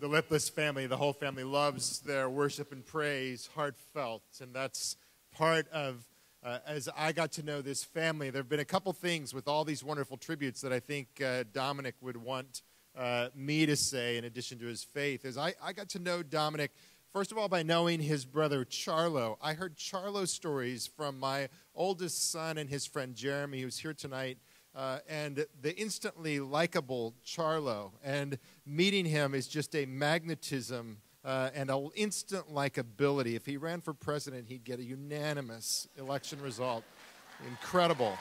The Lipless family, the whole family, loves their worship and praise heartfelt. And that's part of, uh, as I got to know this family, there have been a couple things with all these wonderful tributes that I think uh, Dominic would want uh, me to say in addition to his faith. As I, I got to know Dominic, first of all, by knowing his brother Charlo. I heard Charlo's stories from my oldest son and his friend Jeremy, who's here tonight uh, and the instantly likable Charlo. And meeting him is just a magnetism uh, and an instant likability. If he ran for president, he'd get a unanimous election result. Incredible.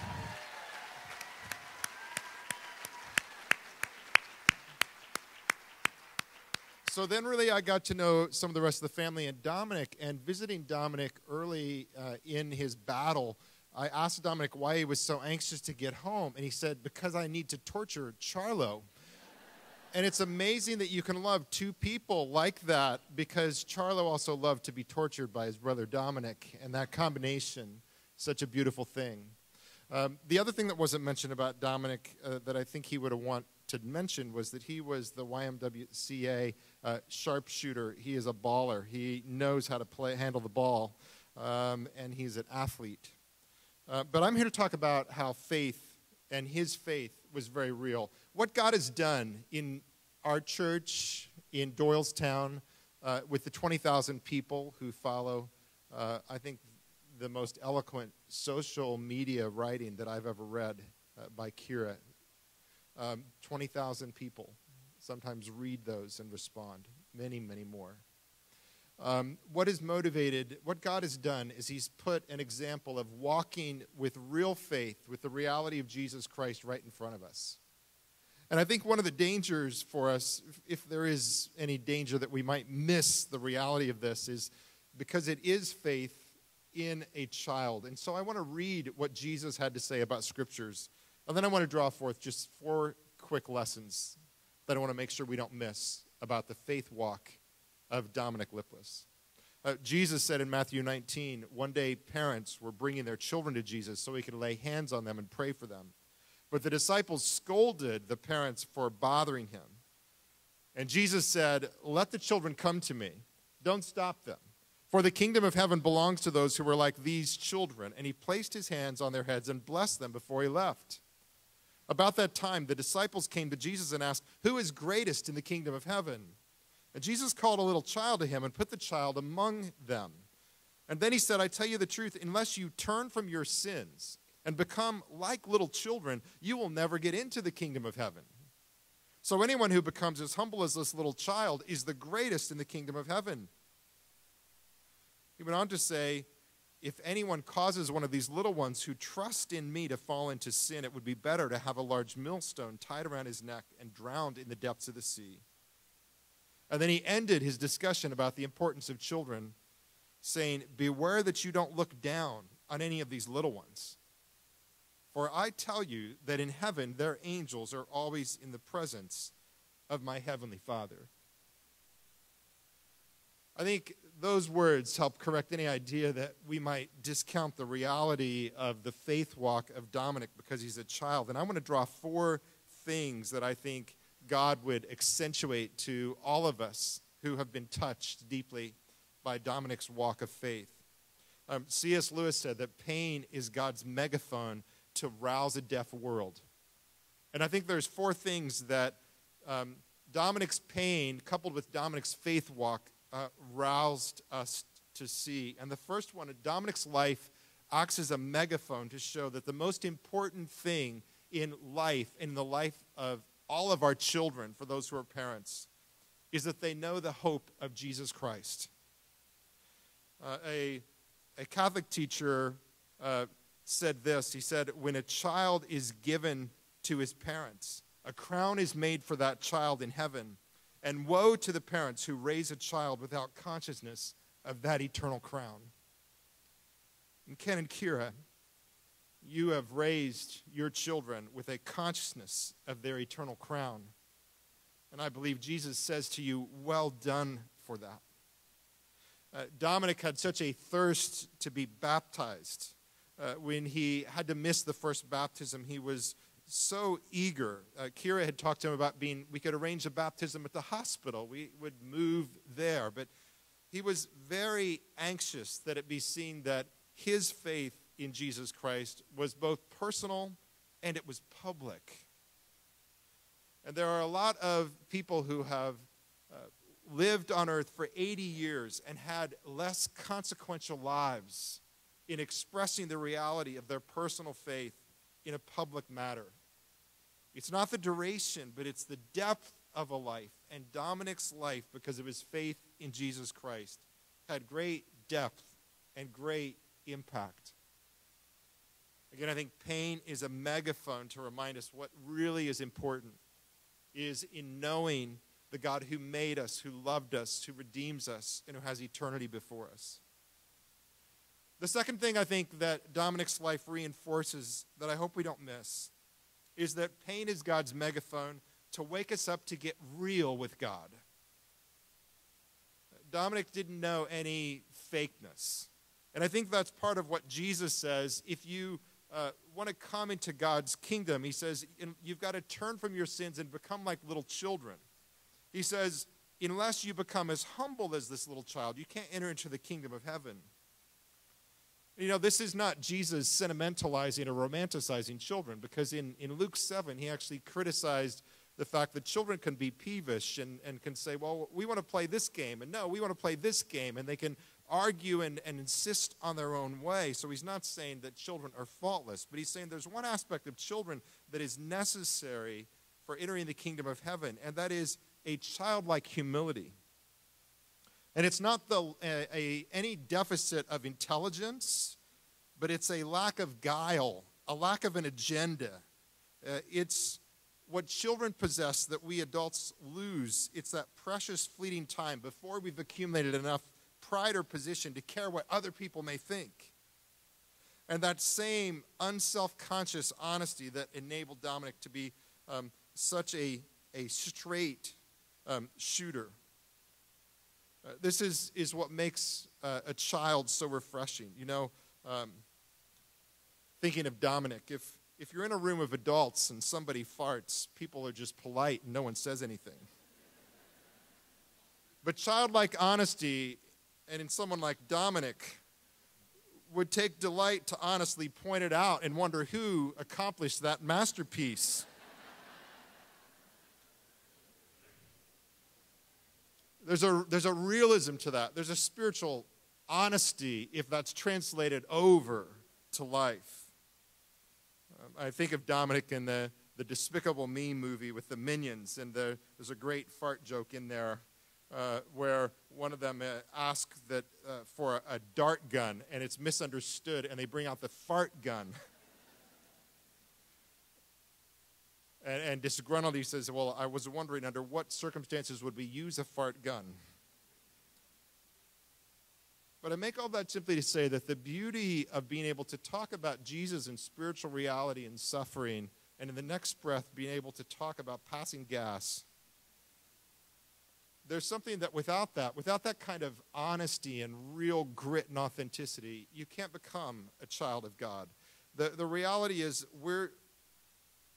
So then, really, I got to know some of the rest of the family and Dominic. And visiting Dominic early uh, in his battle, I asked Dominic why he was so anxious to get home, and he said, Because I need to torture Charlo. and it's amazing that you can love two people like that because Charlo also loved to be tortured by his brother Dominic, and that combination, such a beautiful thing. Um, the other thing that wasn't mentioned about Dominic uh, that I think he would have wanted to mention was that he was the YMWCA uh, sharpshooter. He is a baller. He knows how to play, handle the ball, um, and he's an athlete. Uh, but I'm here to talk about how faith and his faith was very real. What God has done in our church in Doylestown uh, with the 20,000 people who follow, uh, I think, the most eloquent social media writing that I've ever read uh, by Kira. Um, 20,000 people sometimes read those and respond, many, many more. Um, what is motivated, what God has done is He's put an example of walking with real faith, with the reality of Jesus Christ right in front of us. And I think one of the dangers for us, if there is any danger that we might miss the reality of this, is because it is faith in a child. And so I want to read what Jesus had to say about scriptures. And then I want to draw forth just four quick lessons that I want to make sure we don't miss about the faith walk of Dominic Lipless. Uh, Jesus said in Matthew 19, one day parents were bringing their children to Jesus so he could lay hands on them and pray for them. But the disciples scolded the parents for bothering him. And Jesus said, Let the children come to me. Don't stop them. For the kingdom of heaven belongs to those who are like these children. And he placed his hands on their heads and blessed them before he left. About that time, the disciples came to Jesus and asked, Who is greatest in the kingdom of heaven? And Jesus called a little child to him and put the child among them. And then he said, I tell you the truth, unless you turn from your sins and become like little children, you will never get into the kingdom of heaven. So anyone who becomes as humble as this little child is the greatest in the kingdom of heaven. He went on to say, if anyone causes one of these little ones who trust in me to fall into sin, it would be better to have a large millstone tied around his neck and drowned in the depths of the sea. And then he ended his discussion about the importance of children, saying, Beware that you don't look down on any of these little ones. For I tell you that in heaven their angels are always in the presence of my heavenly Father. I think those words help correct any idea that we might discount the reality of the faith walk of Dominic because he's a child. And I want to draw four things that I think God would accentuate to all of us who have been touched deeply by Dominic's walk of faith. Um, C.S. Lewis said that pain is God's megaphone to rouse a deaf world. And I think there's four things that um, Dominic's pain, coupled with Dominic's faith walk, uh, roused us to see. And the first one, Dominic's life acts as a megaphone to show that the most important thing in life, in the life of all of our children, for those who are parents, is that they know the hope of Jesus Christ. Uh, a, a Catholic teacher uh, said this He said, When a child is given to his parents, a crown is made for that child in heaven, And woe to the parents who raise a child without consciousness of that eternal crown. And Ken and Kira, you have raised your children with a consciousness of their eternal crown. And I believe Jesus says to you, Well done for that. Uh, Dominic had such a thirst to be baptized. Uh, when he had to miss the first baptism, he was so eager. Uh, Kira had talked to him about being, we could arrange a baptism at the hospital. We would move there. But he was very anxious that it be seen that his faith in Jesus Christ was both personal and it was public. And there are a lot of people who have uh, lived on earth for 80 years and had less consequential lives in expressing the reality of their personal faith in a public matter. It's not the duration, but it's the depth of a life. And Dominic's life, because of his faith in Jesus Christ, had great depth and great impact. Again, I think pain is a megaphone to remind us what really is important is in knowing the God who made us, who loved us, who redeems us, and who has eternity before us. The second thing I think that Dominic's life reinforces that I hope we don't miss is that pain is God's megaphone to wake us up to get real with God. Dominic didn't know any fakeness. And I think that's part of what Jesus says. If you uh, want to come into God's kingdom, he says, you've got to turn from your sins and become like little children. He says, unless you become as humble as this little child, you can't enter into the kingdom of heaven. You know, this is not Jesus sentimentalizing or romanticizing children, because in, in Luke 7, he actually criticized the fact that children can be peevish and, and can say, well, we want to play this game, and no, we want to play this game, and they can argue and, and insist on their own way. So he's not saying that children are faultless, but he's saying there's one aspect of children that is necessary for entering the kingdom of heaven, and that is a childlike humility. And it's not the, a, a, any deficit of intelligence, but it's a lack of guile, a lack of an agenda. Uh, it's what children possess that we adults lose. It's that precious fleeting time before we've accumulated enough pride or position to care what other people may think. And that same unself conscious honesty that enabled Dominic to be um, such a, a straight um, shooter. Uh, this is, is what makes uh, a child so refreshing. You know, um, thinking of Dominic, if, if you're in a room of adults and somebody farts, people are just polite and no one says anything. But childlike honesty, and in someone like Dominic, would take delight to honestly point it out and wonder who accomplished that masterpiece. There's a, there's a realism to that. There's a spiritual honesty if that's translated over to life. Um, I think of Dominic in the, the Despicable Me movie with the minions, and the, there's a great fart joke in there uh, where one of them uh, asks that, uh, for a, a dart gun, and it's misunderstood, and they bring out the fart gun. And, and disgruntled, he says, Well, I was wondering under what circumstances would we use a fart gun? But I make all that simply to say that the beauty of being able to talk about Jesus and spiritual reality and suffering, and in the next breath, being able to talk about passing gas, there's something that without that, without that kind of honesty and real grit and authenticity, you can't become a child of God. The, the reality is, we're,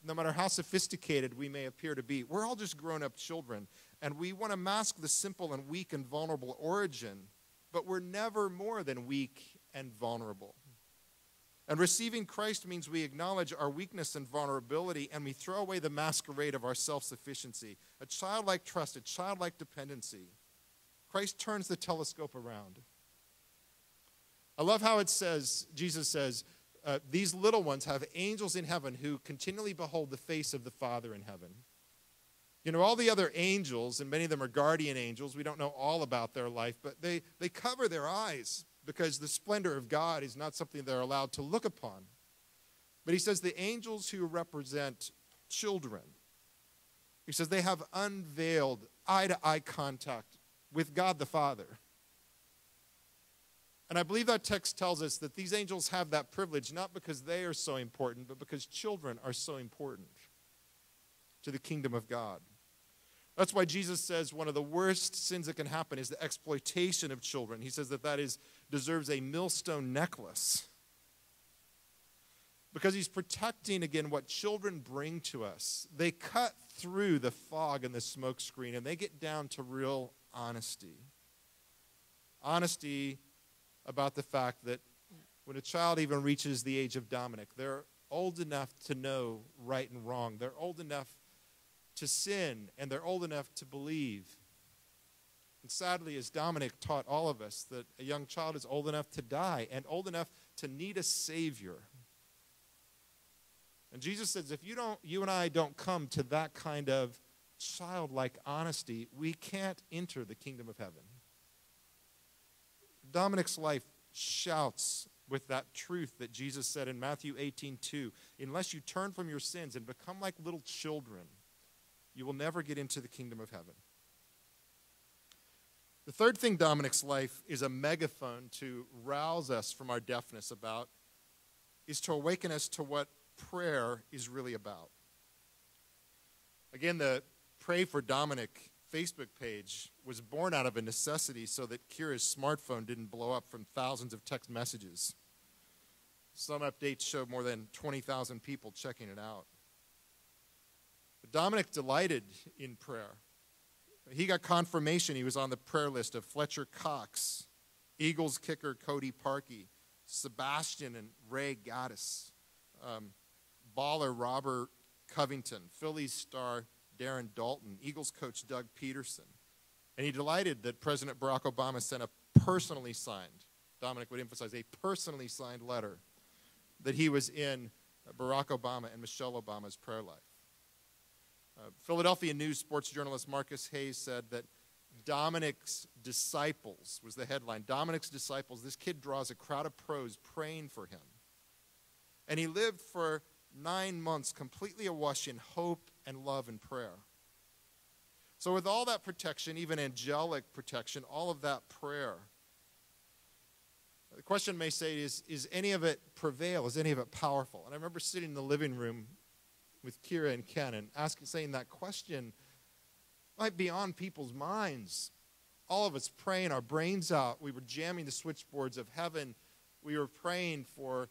no matter how sophisticated we may appear to be, we're all just grown up children. And we want to mask the simple and weak and vulnerable origin, but we're never more than weak and vulnerable. And receiving Christ means we acknowledge our weakness and vulnerability and we throw away the masquerade of our self sufficiency. A childlike trust, a childlike dependency. Christ turns the telescope around. I love how it says, Jesus says, uh, these little ones have angels in heaven who continually behold the face of the Father in heaven. You know, all the other angels, and many of them are guardian angels, we don't know all about their life, but they, they cover their eyes because the splendor of God is not something they're allowed to look upon. But he says the angels who represent children, he says they have unveiled eye to eye contact with God the Father. And I believe that text tells us that these angels have that privilege not because they are so important, but because children are so important to the kingdom of God. That's why Jesus says one of the worst sins that can happen is the exploitation of children. He says that that is deserves a millstone necklace. Because he's protecting again what children bring to us. They cut through the fog and the smoke screen and they get down to real honesty. Honesty about the fact that when a child even reaches the age of Dominic, they're old enough to know right and wrong. They're old enough to sin, and they're old enough to believe. And sadly, as Dominic taught all of us, that a young child is old enough to die and old enough to need a Savior. And Jesus says, if you don't, you and I don't come to that kind of childlike honesty, we can't enter the kingdom of heaven. Dominic's life shouts with that truth that Jesus said in Matthew 18 2 Unless you turn from your sins and become like little children, you will never get into the kingdom of heaven. The third thing Dominic's life is a megaphone to rouse us from our deafness about is to awaken us to what prayer is really about. Again, the Pray for Dominic Facebook page was born out of a necessity so that Kira's smartphone didn't blow up from thousands of text messages. Some updates show more than 20,000 people checking it out. But Dominic delighted in prayer. He got confirmation he was on the prayer list of Fletcher Cox, Eagles kicker Cody Parkey, Sebastian and Ray Gaddis, um, baller Robert Covington, Phillies star Darren Daulton, Eagles coach Doug Pederson. And he delighted that President Barack Obama sent a personally signed, Dominic would emphasize, a personally signed letter that he was in Barack Obama and Michelle Obama's prayer life. Uh, Philadelphia News sports journalist Marcus Hayes said that Dominic's disciples was the headline. Dominic's disciples, this kid draws a crowd of pros praying for him. And he lived for nine months completely awash in hope and love and prayer. So, with all that protection, even angelic protection, all of that prayer, the question may say is, is any of it prevail? Is any of it powerful? And I remember sitting in the living room with Kira and Ken and asking, saying that question might be on people's minds. All of us praying our brains out. We were jamming the switchboards of heaven. We were praying for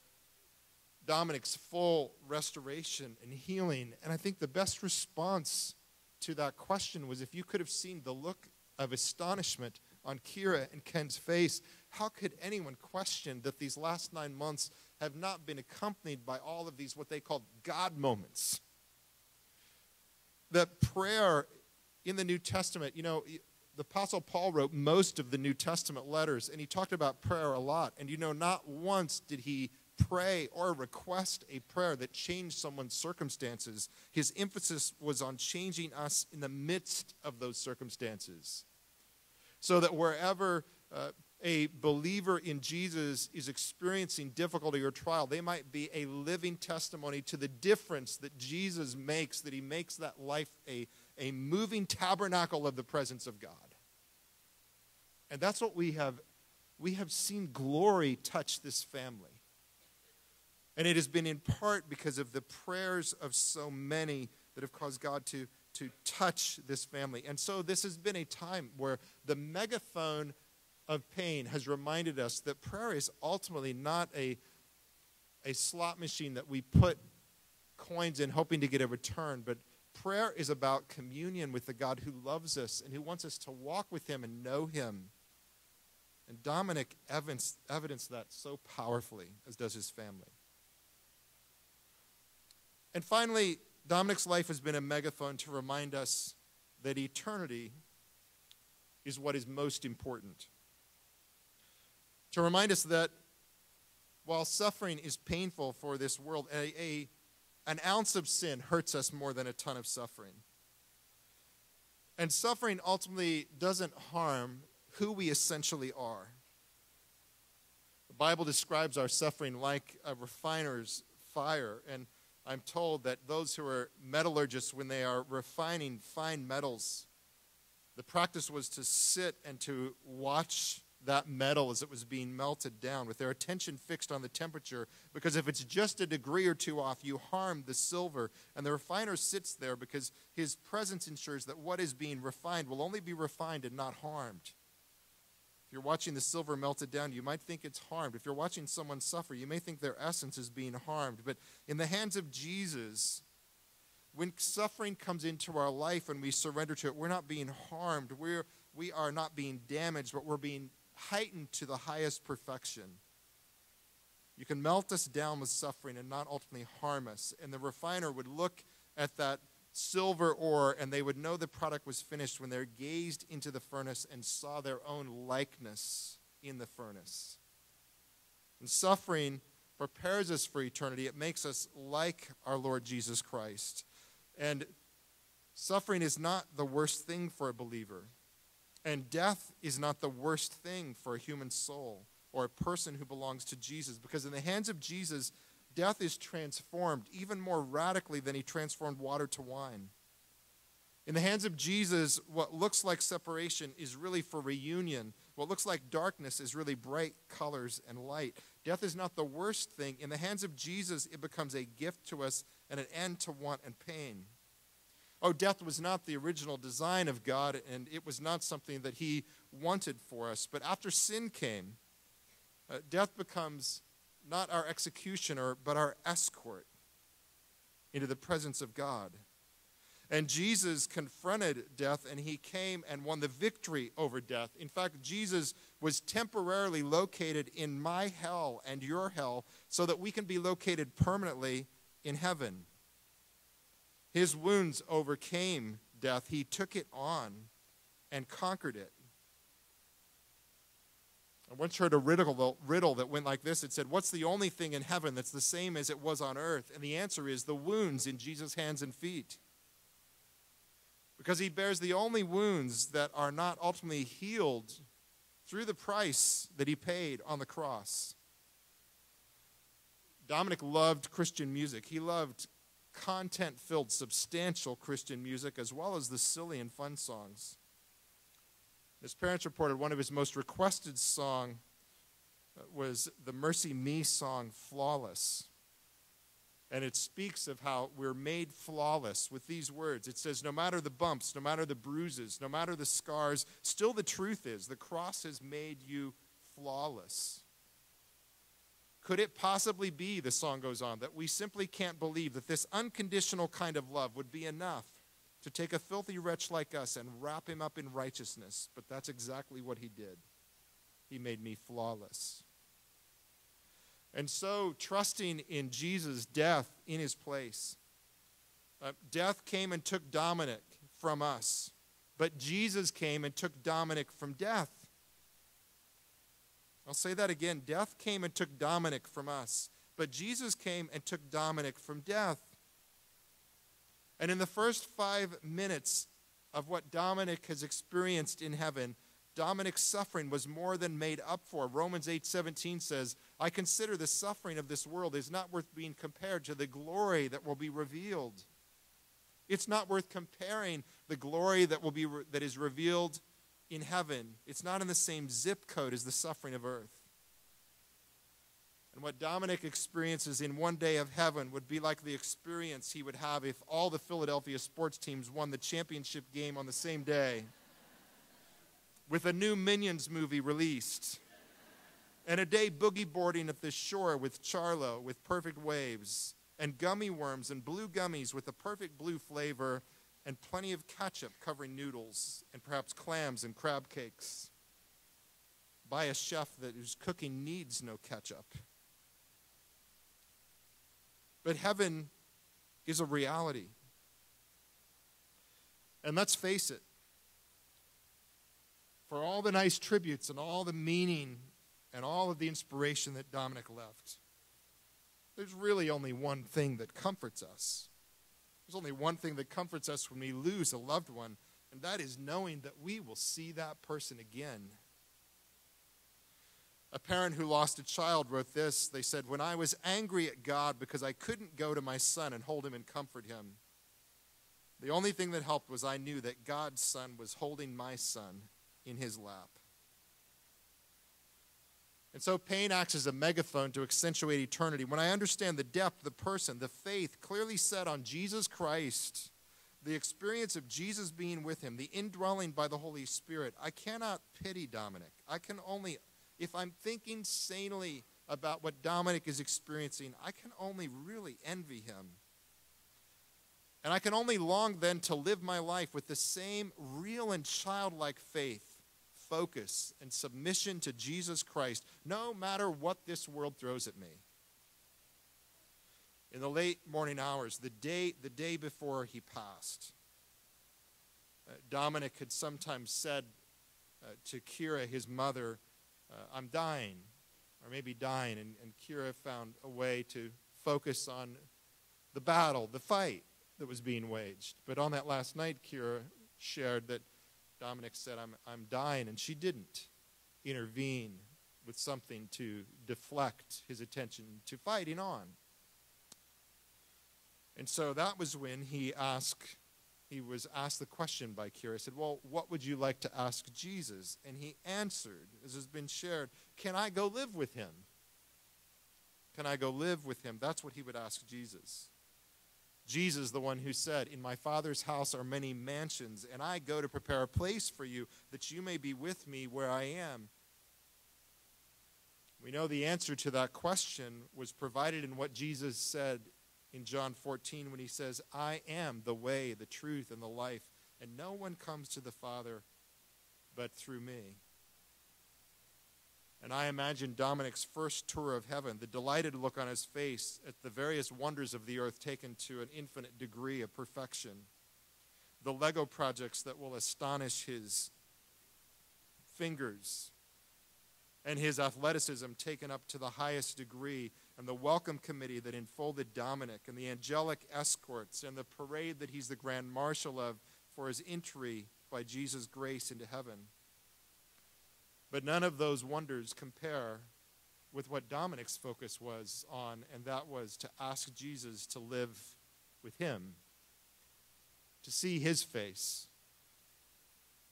Dominic's full restoration and healing. And I think the best response to that question was if you could have seen the look of astonishment on Kira and Ken's face, how could anyone question that these last nine months have not been accompanied by all of these, what they called God moments? That prayer in the New Testament, you know, the Apostle Paul wrote most of the New Testament letters, and he talked about prayer a lot. And you know, not once did he pray or request a prayer that changed someone's circumstances. His emphasis was on changing us in the midst of those circumstances. So that wherever uh, a believer in Jesus is experiencing difficulty or trial, they might be a living testimony to the difference that Jesus makes, that he makes that life a, a moving tabernacle of the presence of God. And that's what we have. We have seen glory touch this family. And it has been in part because of the prayers of so many that have caused God to, to touch this family. And so this has been a time where the megaphone of pain has reminded us that prayer is ultimately not a, a slot machine that we put coins in hoping to get a return, but prayer is about communion with the God who loves us and who wants us to walk with him and know him. And Dominic evidenced, evidenced that so powerfully, as does his family. And finally, Dominic's life has been a megaphone to remind us that eternity is what is most important. To remind us that while suffering is painful for this world, a, a, an ounce of sin hurts us more than a ton of suffering. And suffering ultimately doesn't harm who we essentially are. The Bible describes our suffering like a refiner's fire. And I'm told that those who are metallurgists, when they are refining fine metals, The practice was to sit and to watch that metal as it was being melted down with their attention fixed on the temperature because if it's just a degree or two off, you harm the silver. And the refiner sits there because his presence ensures that what is being refined will only be refined and not harmed. If you're watching the silver melted down, you might think it's harmed. If you're watching someone suffer, you may think their essence is being harmed. But in the hands of Jesus, when suffering comes into our life and we surrender to it, we're not being harmed. We're, we are not being damaged, but we're being heightened to the highest perfection. You can melt us down with suffering and not ultimately harm us. And the refiner would look at that silver ore and they would know the product was finished when they gazed into the furnace and saw their own likeness in the furnace. And suffering prepares us for eternity, it makes us like our Lord Jesus Christ. And suffering is not the worst thing for a believer. And death is not the worst thing for a human soul or a person who belongs to Jesus, because in the hands of Jesus, death is transformed even more radically than he transformed water to wine. In the hands of Jesus, what looks like separation is really for reunion. What looks like darkness is really bright colors and light. Death is not the worst thing. In the hands of Jesus, it becomes a gift to us and an end to want and pain. Oh, death was not the original design of God, and it was not something that He wanted for us. But after sin came, uh, death becomes not our executioner, but our escort into the presence of God. And Jesus confronted death and he came and won the victory over death. In fact, Jesus was temporarily located in my hell and your hell so that we can be located permanently in heaven. His wounds overcame death. He took it on and conquered it. I once heard a riddle, riddle that went like this. It said, What's the only thing in heaven that's the same as it was on earth? And the answer is the wounds in Jesus' hands and feet. Because he bears the only wounds that are not ultimately healed through the price that he paid on the cross. Dominic loved Christian music. He loved content filled, substantial Christian music, as well as the silly and fun songs. His parents reported one of his most requested song uh, was the MercyMe song Flawless. And it speaks of how we're made flawless with these words. It says, No matter the bumps, no matter the bruises, no matter the scars, still the truth is the cross has made you flawless. Could it possibly be, the song goes on, that we simply can't believe that this unconditional kind of love would be enough to take a filthy wretch like us and wrap him up in righteousness? But that's exactly what he did. He made me flawless. And so, trusting in Jesus' death in his place, uh, death came and took Dominic from us, but Jesus came and took Dominic from death. I'll say that again. Death came and took Dominic from us, but Jesus came and took Dominic from death. And in the first five minutes of what Dominic has experienced in heaven, Dominic's suffering was more than made up for. Romans 8:17 says, "I consider the suffering of this world is not worth being compared to the glory that will be revealed." It's not worth comparing the glory that will be re- that is revealed in heaven. It's not in the same zip code as the suffering of earth. And what Dominic experiences in one day of heaven would be like the experience he would have if all the Philadelphia sports teams won the championship game on the same day. With a new Minions movie released. And a day boogie boarding at the shore with Charlo with perfect waves. And gummy worms and blue gummies with a perfect blue flavor and plenty of ketchup covering noodles, and perhaps clams and crab cakes by a chef that whose cooking needs no ketchup. But heaven is a reality. And let's face it, for all the nice tributes and all the meaning and all of the inspiration that Dominic left, there's really only one thing that comforts us. There's only one thing that comforts us when we lose a loved one, and that is knowing that we will see that person again. A parent who lost a child wrote this. They said, When I was angry at God because I couldn't go to my son and hold him and comfort him, The only thing that helped was I knew that God's son was holding my son in his lap. And so pain acts as a megaphone to accentuate eternity. When I understand the depth, the person, the faith clearly set on Jesus Christ, the experience of Jesus being with him, the indwelling by the Holy Spirit, I cannot pity Dominic. I can only, if I'm thinking sanely about what Dominic is experiencing, I can only really envy him. And I can only long then to live my life with the same real and childlike faith focus and submission to Jesus Christ, no matter what this world throws at me. In the late morning hours, the day, the day before he passed, uh, Dominic had sometimes said uh, to Kira, his mother, uh, I'm dying, or maybe dying. And, and Kira found a way to focus on the battle, the fight that was being waged. But on that last night, Kira shared that Dominic said, I'm, I'm dying, and she didn't intervene with something to deflect his attention to fighting on. And so that was when he asked, he was asked the question by Kira. He said, Well, what would you like to ask Jesus? And he answered, as has been shared, Can I go live with him? Can I go live with him? That's what he would ask Jesus. Jesus, the one who said, In my Father's house are many mansions, and I go to prepare a place for you that you may be with me where I am. We know the answer to that question was provided in what Jesus said in John 14 when he says, I am the way, the truth, and the life, and no one comes to the Father but through me. And I imagine Dominic's first tour of heaven, the delighted look on his face at the various wonders of the earth taken to an infinite degree of perfection, the Lego projects that will astonish his fingers, and his athleticism taken up to the highest degree, and the welcome committee that enfolded Dominic, and the angelic escorts, and the parade that he's the grand marshal of for his entry by Jesus' grace into heaven. But none of those wonders compare with what Dominic's focus was on, and that was to ask Jesus to live with him, to see his face.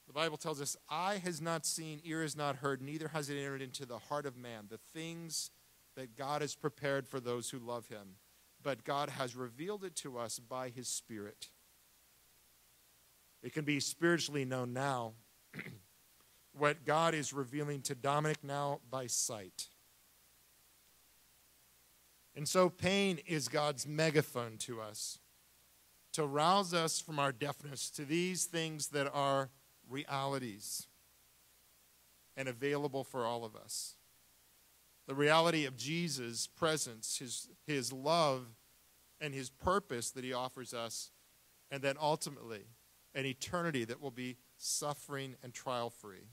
The Bible tells us, Eye has not seen, ear has not heard, neither has it entered into the heart of man the things that God has prepared for those who love him. But God has revealed it to us by his Spirit. It can be spiritually known now. what God is revealing to Dominic now by sight. And so, pain is God's megaphone to us to rouse us from our deafness to these things that are realities and available for all of us. The reality of Jesus' presence, his, his love, and his purpose that he offers us, and then ultimately an eternity that will be suffering and trial free.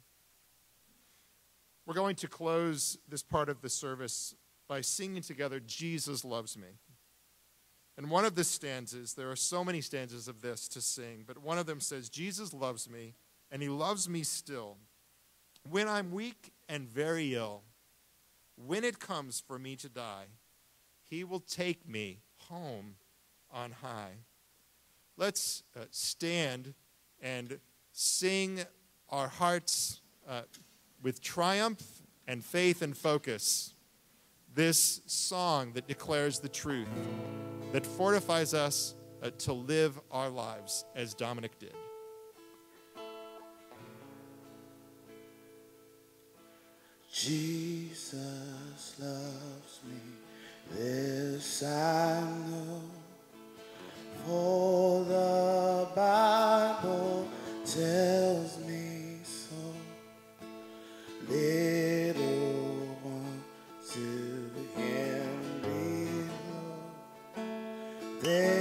We're going to close this part of the service by singing together, Jesus Loves Me. And one of the stanzas, there are so many stanzas of this to sing, but one of them says, Jesus loves me, and he loves me still. When I'm weak and very ill, when it comes for me to die, he will take me home on high. Let's uh, stand and sing our hearts. Uh, with triumph and faith and focus this song that declares the truth, that fortifies us uh, to live our lives as Dominic did. Jesus loves me, this I know, for the Bible tells me. Little to him below.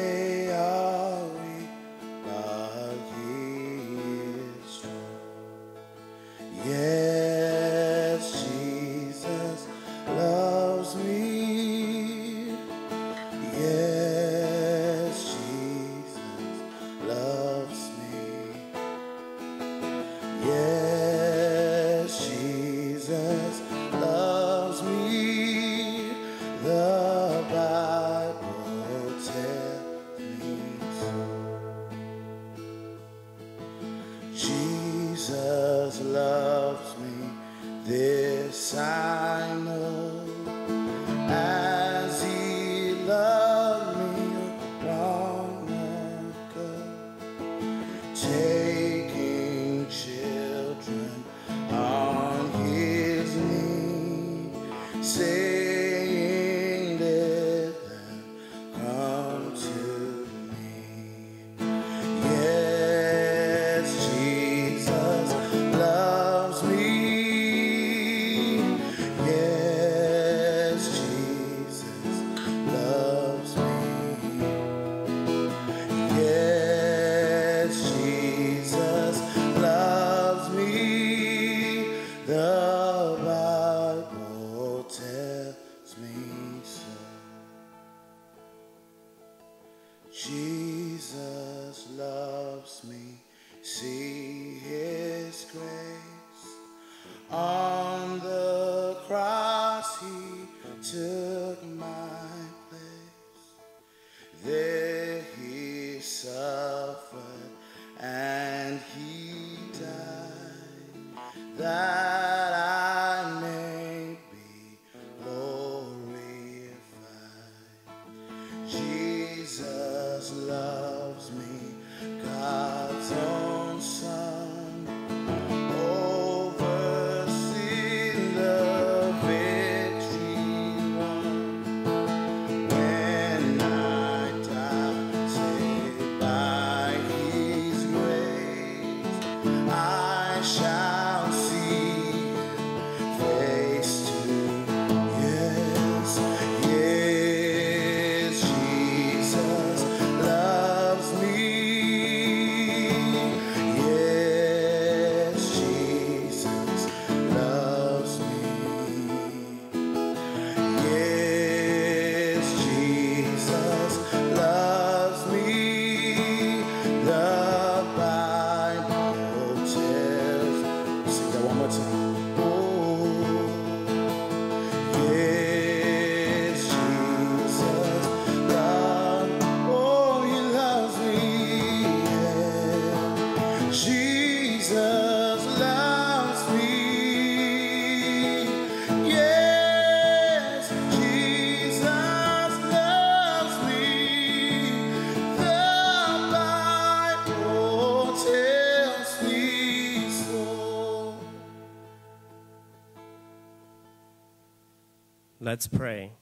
Let's pray.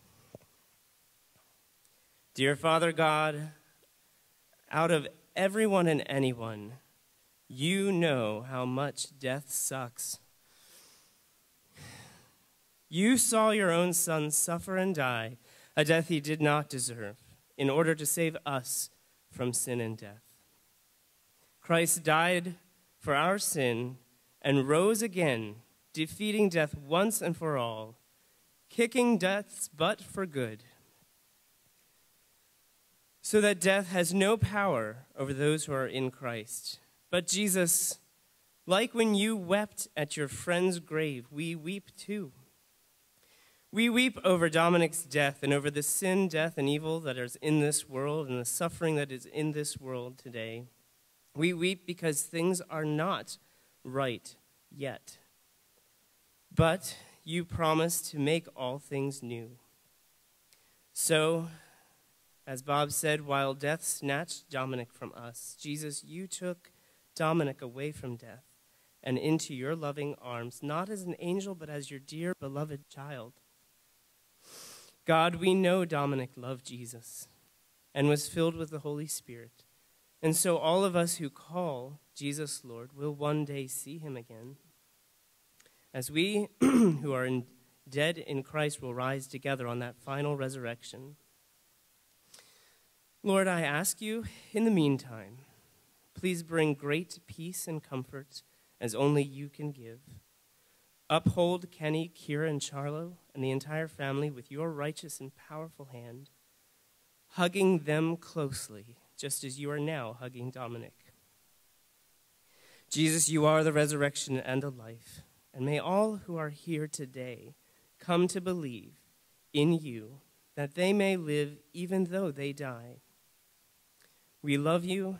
Dear Father God, out of everyone and anyone, you know how much death sucks. You saw your own son suffer and die, a death he did not deserve, in order to save us from sin and death. Christ died for our sin and rose again, defeating death once and for all, kicking death's butt for good, so that death has no power over those who are in Christ. But Jesus, like when you wept at your friend's grave, we weep too. We weep over Dominic's death and over the sin, death, and evil that is in this world and the suffering that is in this world today. We weep because things are not right yet. But you promise to make all things new. So, as Bob said, while death snatched Dominic from us, Jesus, you took Dominic away from death and into your loving arms, not as an angel, but as your dear beloved child. God, we know Dominic loved Jesus and was filled with the Holy Spirit. And so all of us who call Jesus Lord will one day see him again. As we who are in, dead in Christ will rise together on that final resurrection. Lord, I ask you, in the meantime, please bring great peace and comfort as only you can give. Uphold Kenny, Kira, and Charlo and the entire family with your righteous and powerful hand, hugging them closely, just as you are now hugging Dominic. Jesus, you are the resurrection and the life, and may all who are here today come to believe in you that they may live even though they die. We love you.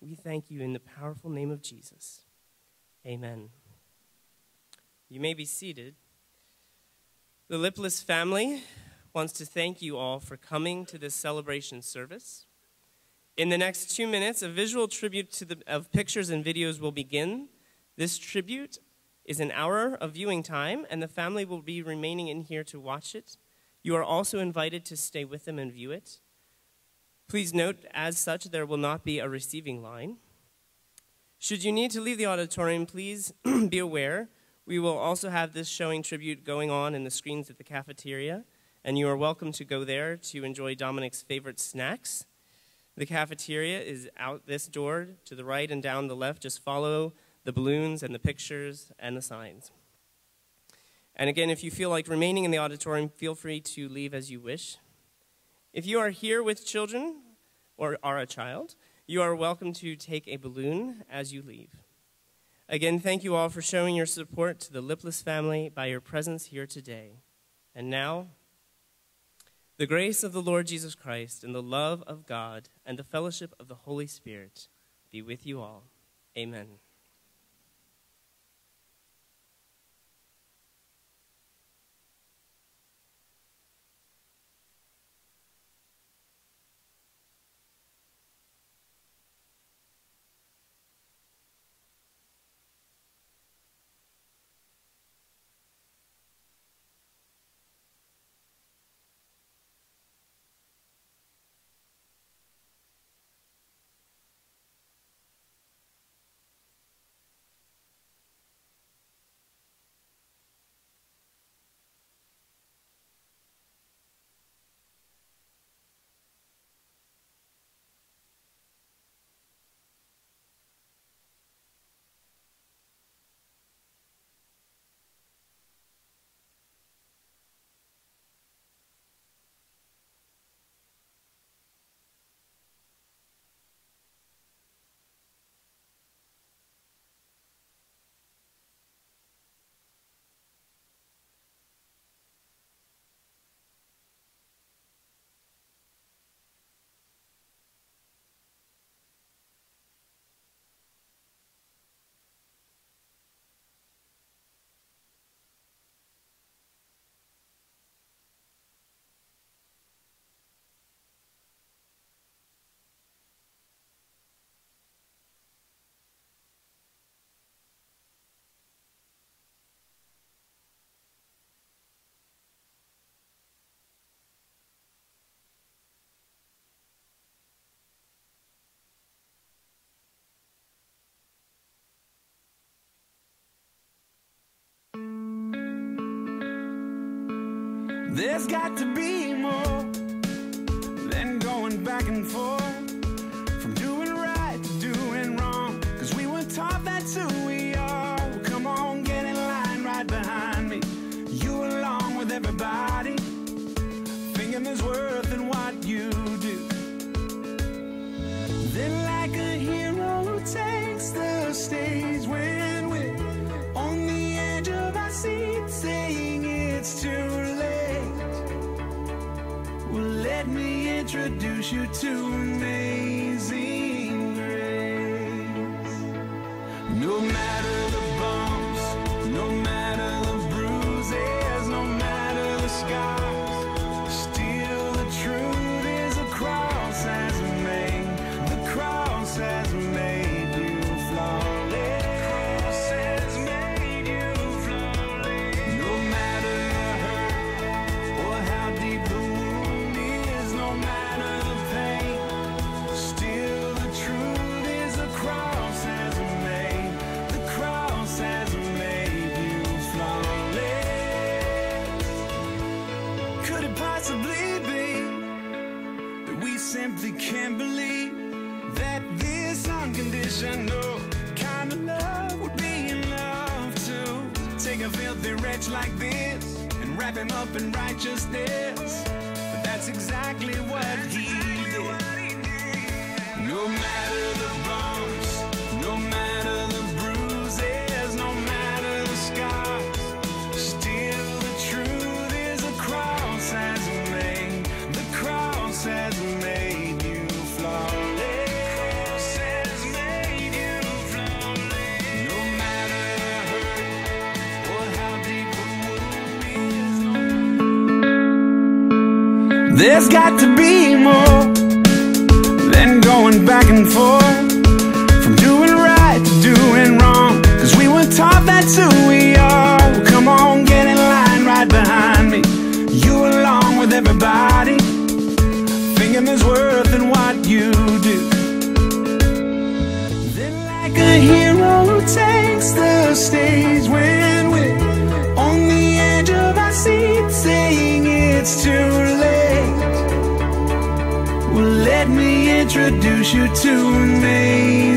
We thank you in the powerful name of Jesus. Amen. You may be seated. The Lipless family wants to thank you all for coming to this celebration service. In the next two minutes, a visual tribute to the, of pictures and videos will begin. This tribute is an hour of viewing time, and the family will be remaining in here to watch it. You are also invited to stay with them and view it. Please note, as such, there will not be a receiving line. Should you need to leave the auditorium, please be aware we will also have this showing tribute going on in the screens at the cafeteria, and you are welcome to go there to enjoy Dominic's favorite snacks. The cafeteria is out this door to the right and down the left. Just follow the balloons and the pictures and the signs. And again, if you feel like remaining in the auditorium, feel free to leave as you wish. If you are here with children or are a child, you are welcome to take a balloon as you leave. Again, thank you all for showing your support to the Lipless family by your presence here today. And now, the grace of the Lord Jesus Christ and the love of God and the fellowship of the Holy Spirit be with you all. Amen. There's got to be more than going back and forth you to There's got to be more than going back and forth. introduce you to me.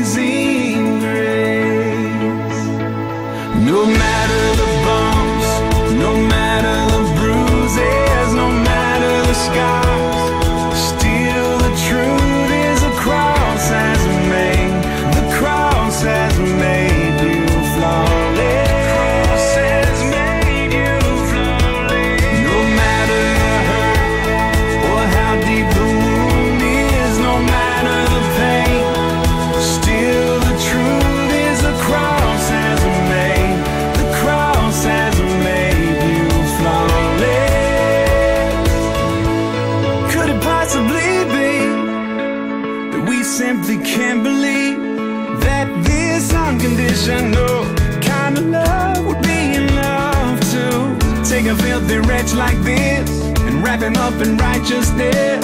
like this and wrapping up in righteousness.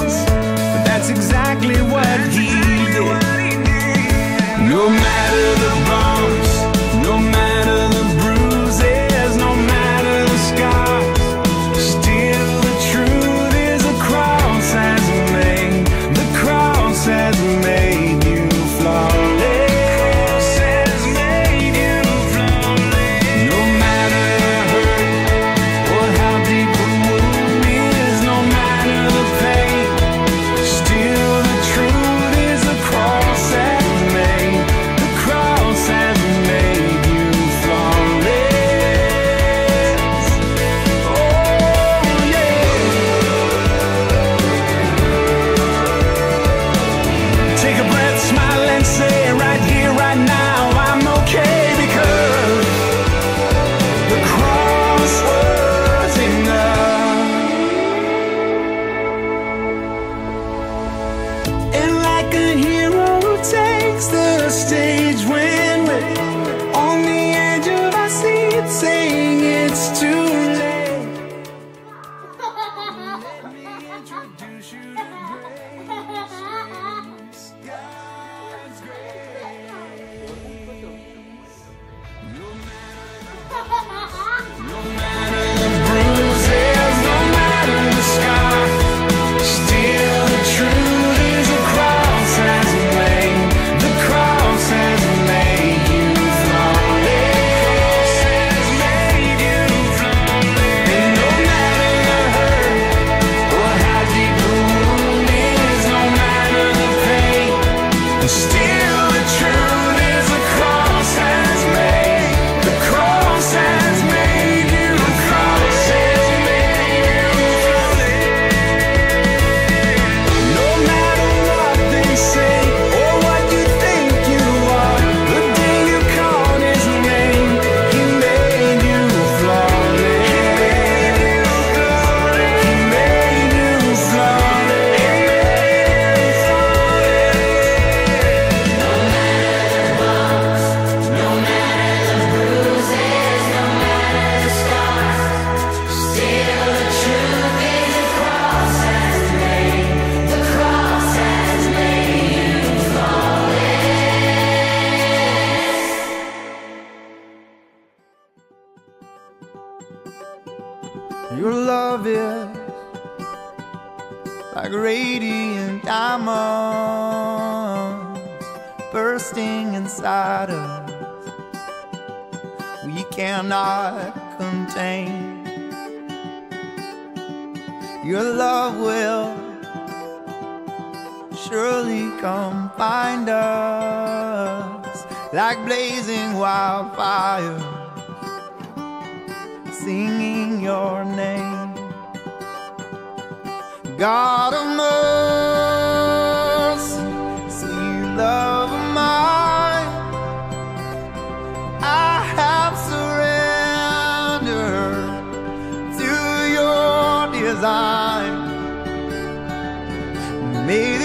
Your love will surely come find us like blazing wildfire, singing your name, God of mercy. me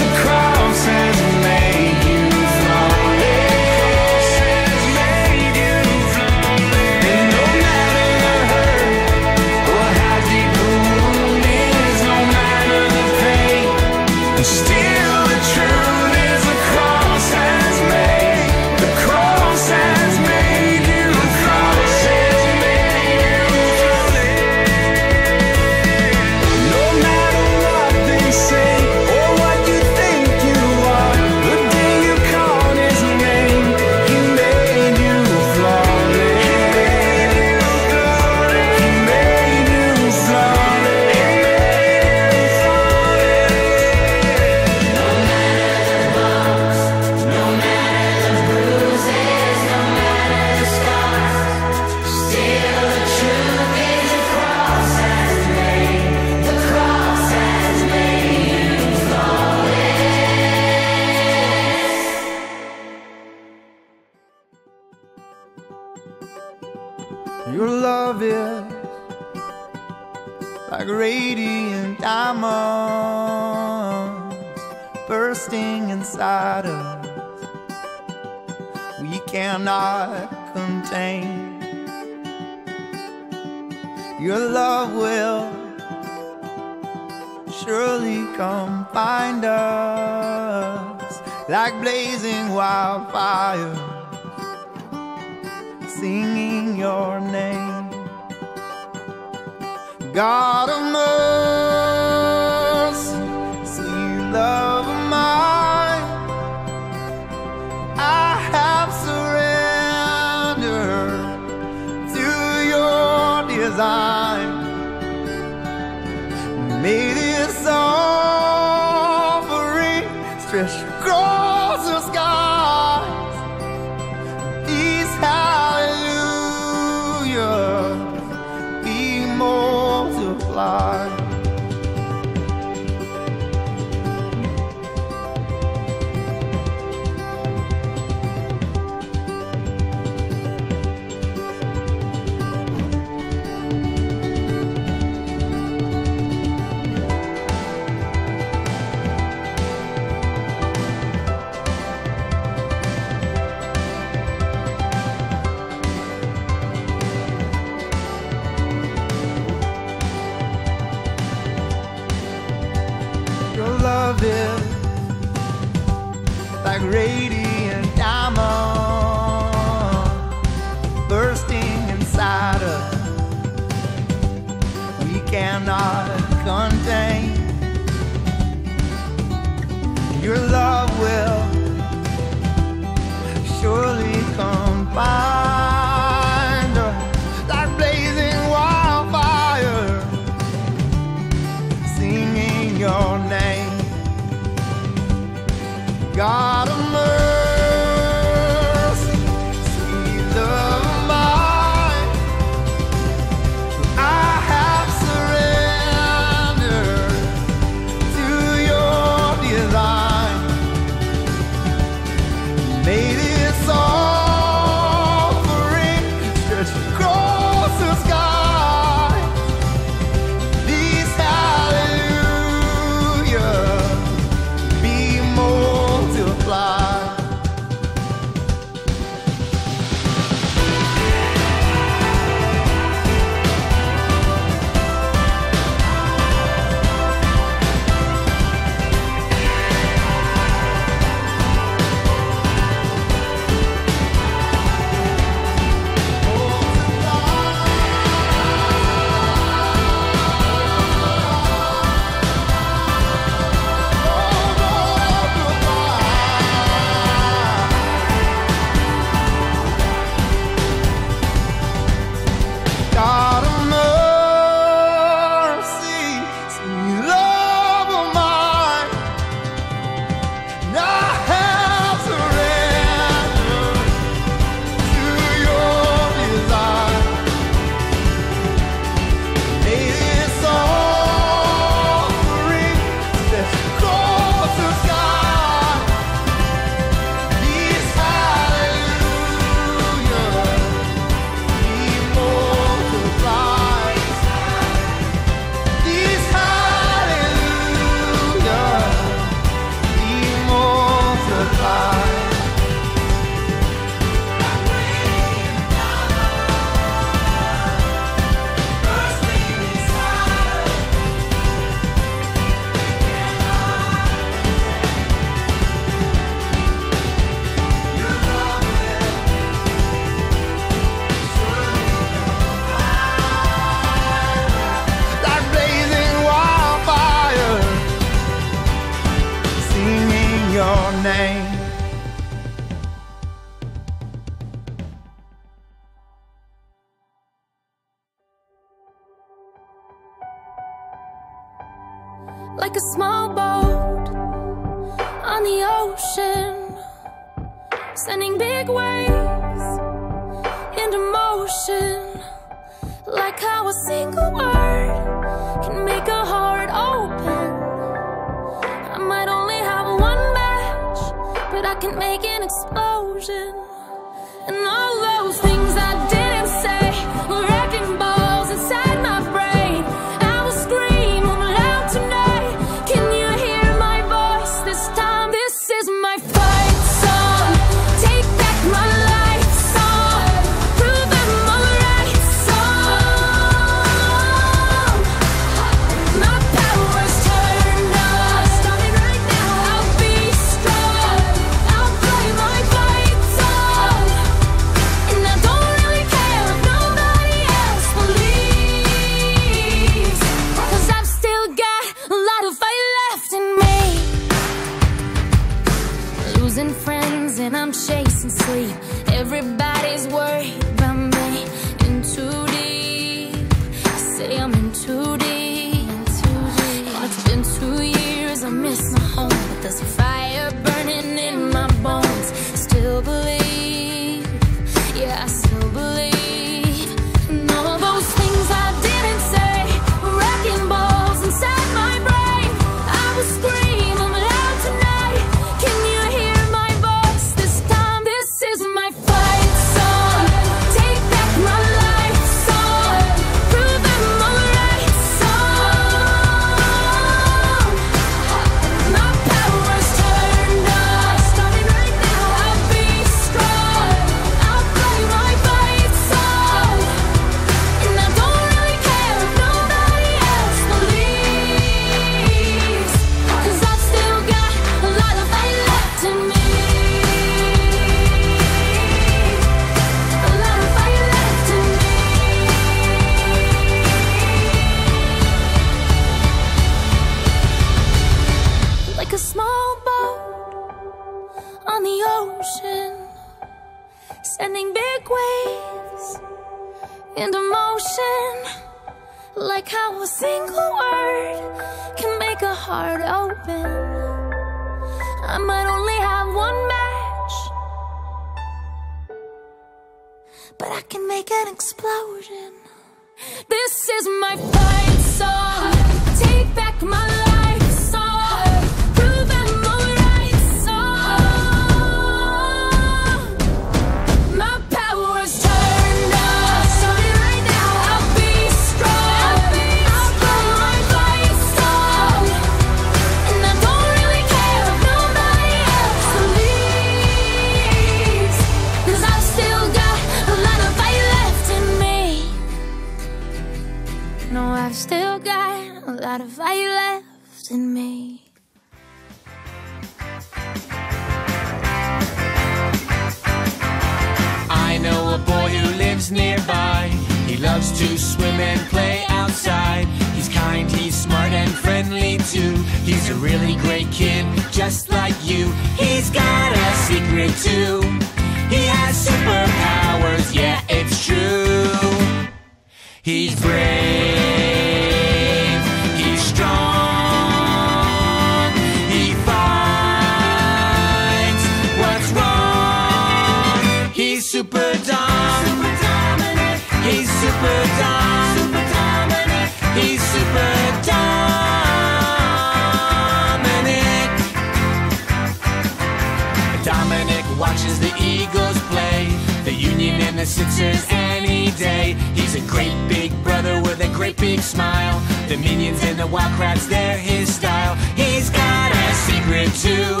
big smile. The minions and the wild crowds, they're his style. He's got a secret too.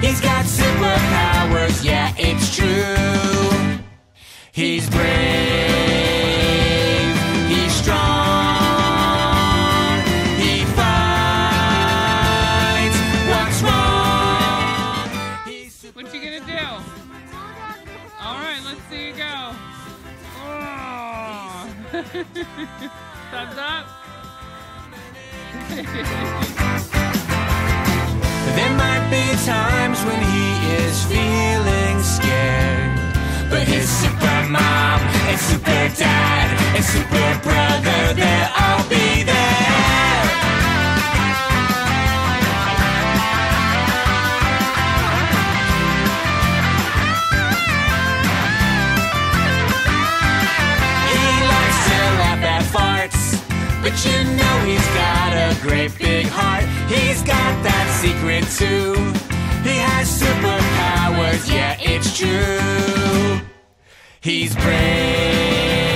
He's got superpowers, yeah, it's true. He's brave, he's strong, he fights what's wrong. He's what you gonna do? All right, let's see you go. Oh. Thumbs up. there might be times when he is feeling scared, but his super mom and super dad and super brother, they'll all be there. But you know he's got a great big heart. He's got that secret too. He has superpowers, yeah, it's true. He's brave.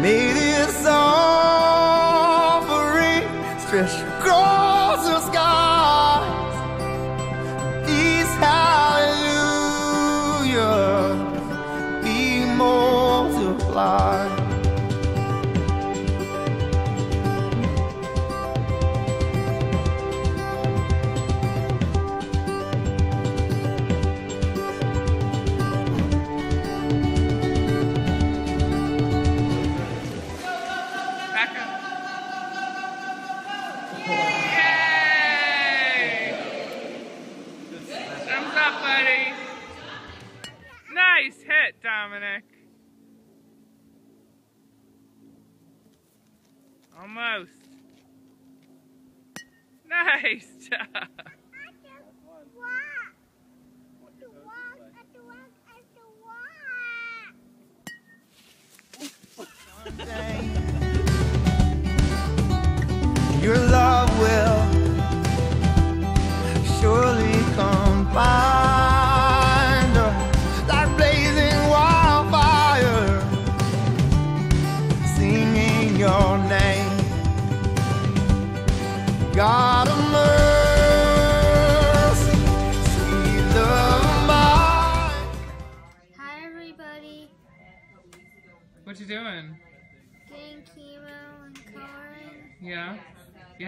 May this offering. Stretch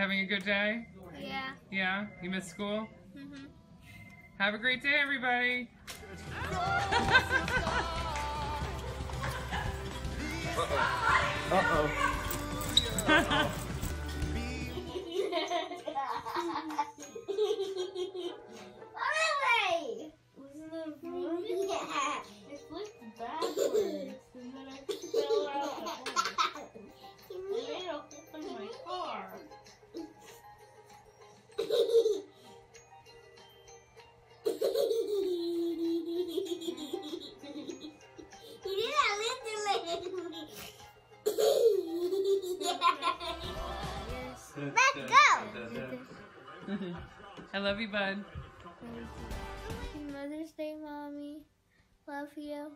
having a good day? Yeah. Yeah? You missed school? Mhm. Have a great day, everybody. Uh-oh. Really? Yeah. It flipped backwards, and Let's go. I love you, bud. Happy Mother's Day, Mommy. Love you.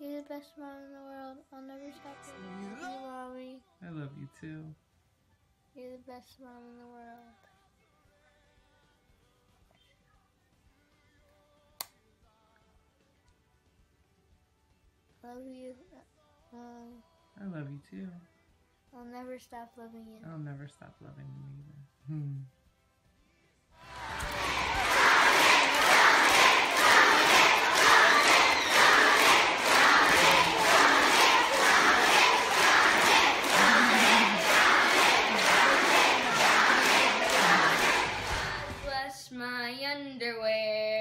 You're the best mom in the world. I'll never stop loving you, Mommy. I love you too. You're the best mom in the world. Love you, Mom. I love you too. I'll never stop loving you. I'll never stop loving you either. Hmm. Bless my underwear,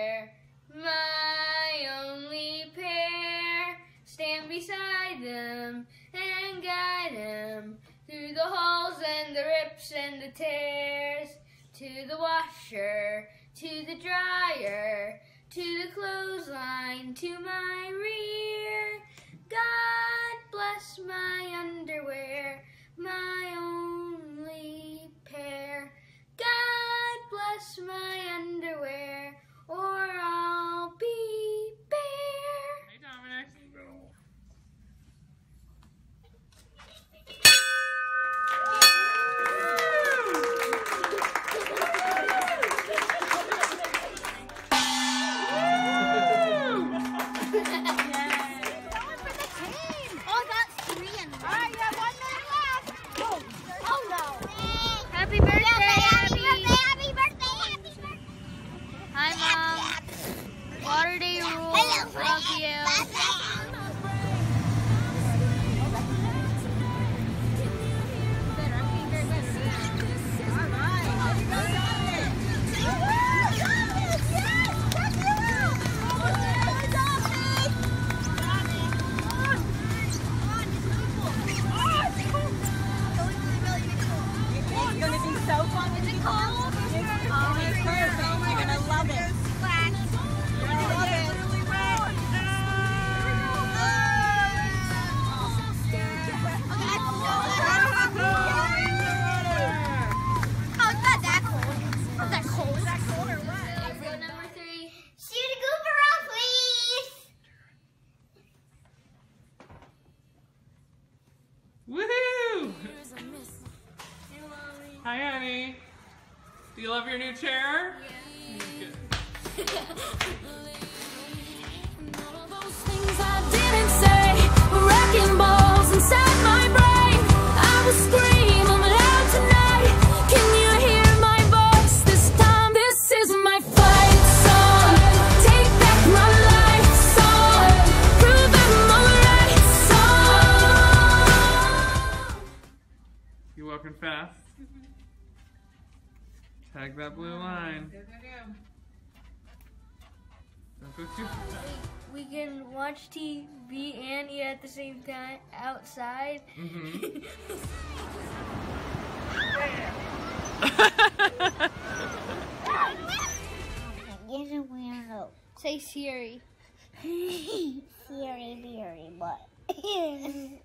rips and the tears. To the washer, to the dryer, to the clothesline, to my rear. God bless my underwear, my only pair. God bless my underwear, or I'll Rules. Love you. Fast? Mm-hmm. Tag that blue line. We can watch TV and eat at the same time outside. Get a weirdo. Say Siri. Siri, Siri, what?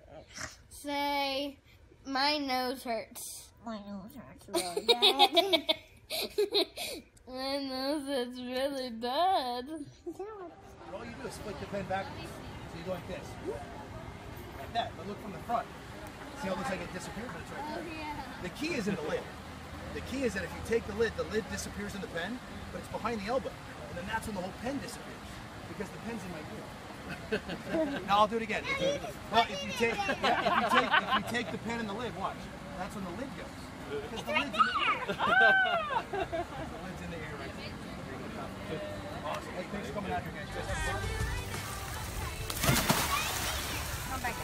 Say, my nose hurts. My nose hurts really bad. my nose hurts really bad. All you do is flick the pen backwards. So you go like this. Like that, but look from the front. See how it looks like it disappeared, but it's right there. Oh, the key is in the lid. The key is that if you take the lid, the lid disappears in the pen, but it's behind the elbow. And then that's when the whole pen disappears. Because the pen's in my ear. Now I'll do it again. If you, well, if you take yeah, if you take if you take the pen and the lid, watch. That's when the lid goes. Because the lid's in the ear. the lid's in the ear right there. Awesome. Hey, thanks for coming out here, guys. Come back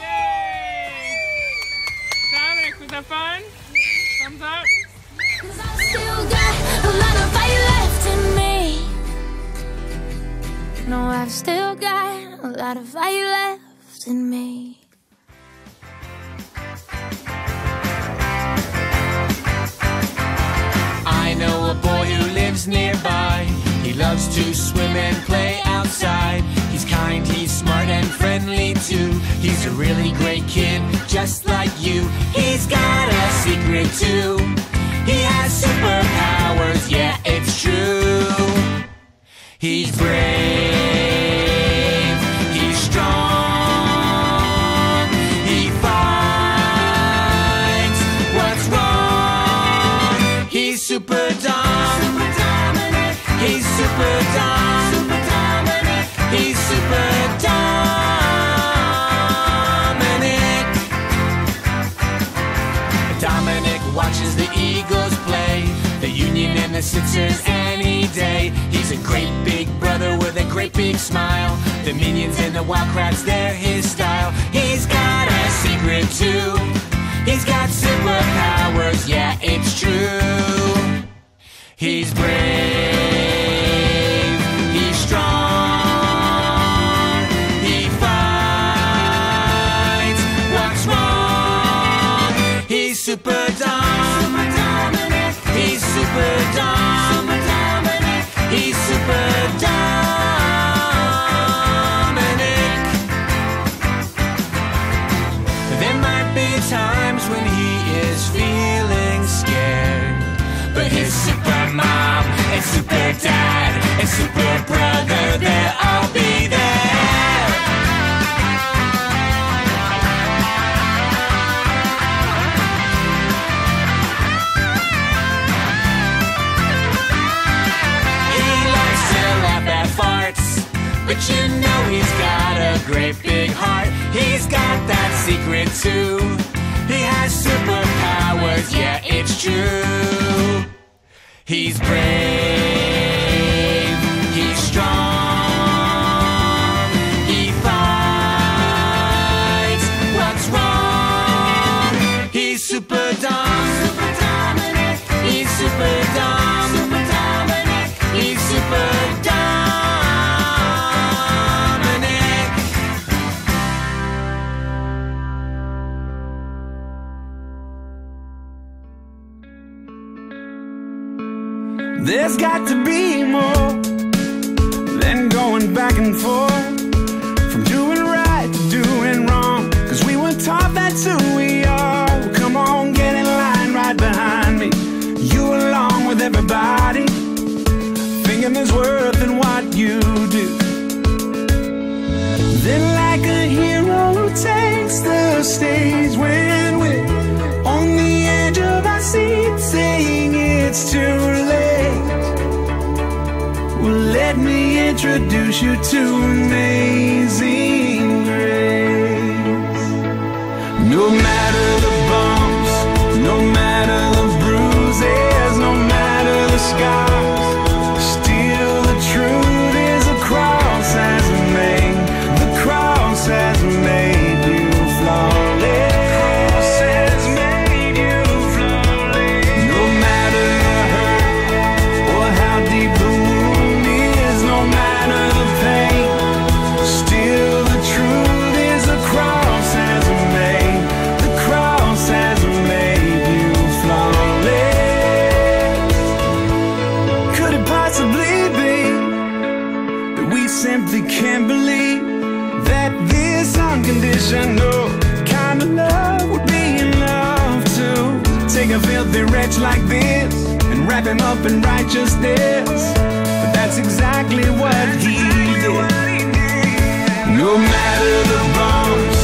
Yay! Dominic, was that fun? Thumbs up. No, I've still got a lot of fire left in me. I know a boy who lives nearby. He loves to swim and play outside. He's kind, he's smart and friendly too. He's a really great kid, just like you. He's got a secret too. He has superpowers, yeah, it's true. He's brave, the Sixers any day. He's a great big brother with a great big smile. The Minions and the Wild Kratts, they're his style. He's got a secret too. He's got superpowers, yeah, it's true. He's brave, dad and super brother, they'll all be there. He likes to laugh at farts, but you know he's got a great big heart. He's got that secret too. He has superpowers, yeah, it's true. He's brave, There's got to be more than going back and forth from doing right to doing wrong. Cause we were taught that's who we are. Well, come on, get in line right behind me. You along with everybody, thinking there's worth in what you do. Then, like a hero who takes the stage when we're on the edge of our seat, saying it's too late. Let me introduce you to amazing grace. No matter delusional kind of love would be enough to take a filthy wretch like this and wrap him up in righteousness. But that's exactly what he did. No matter the bones.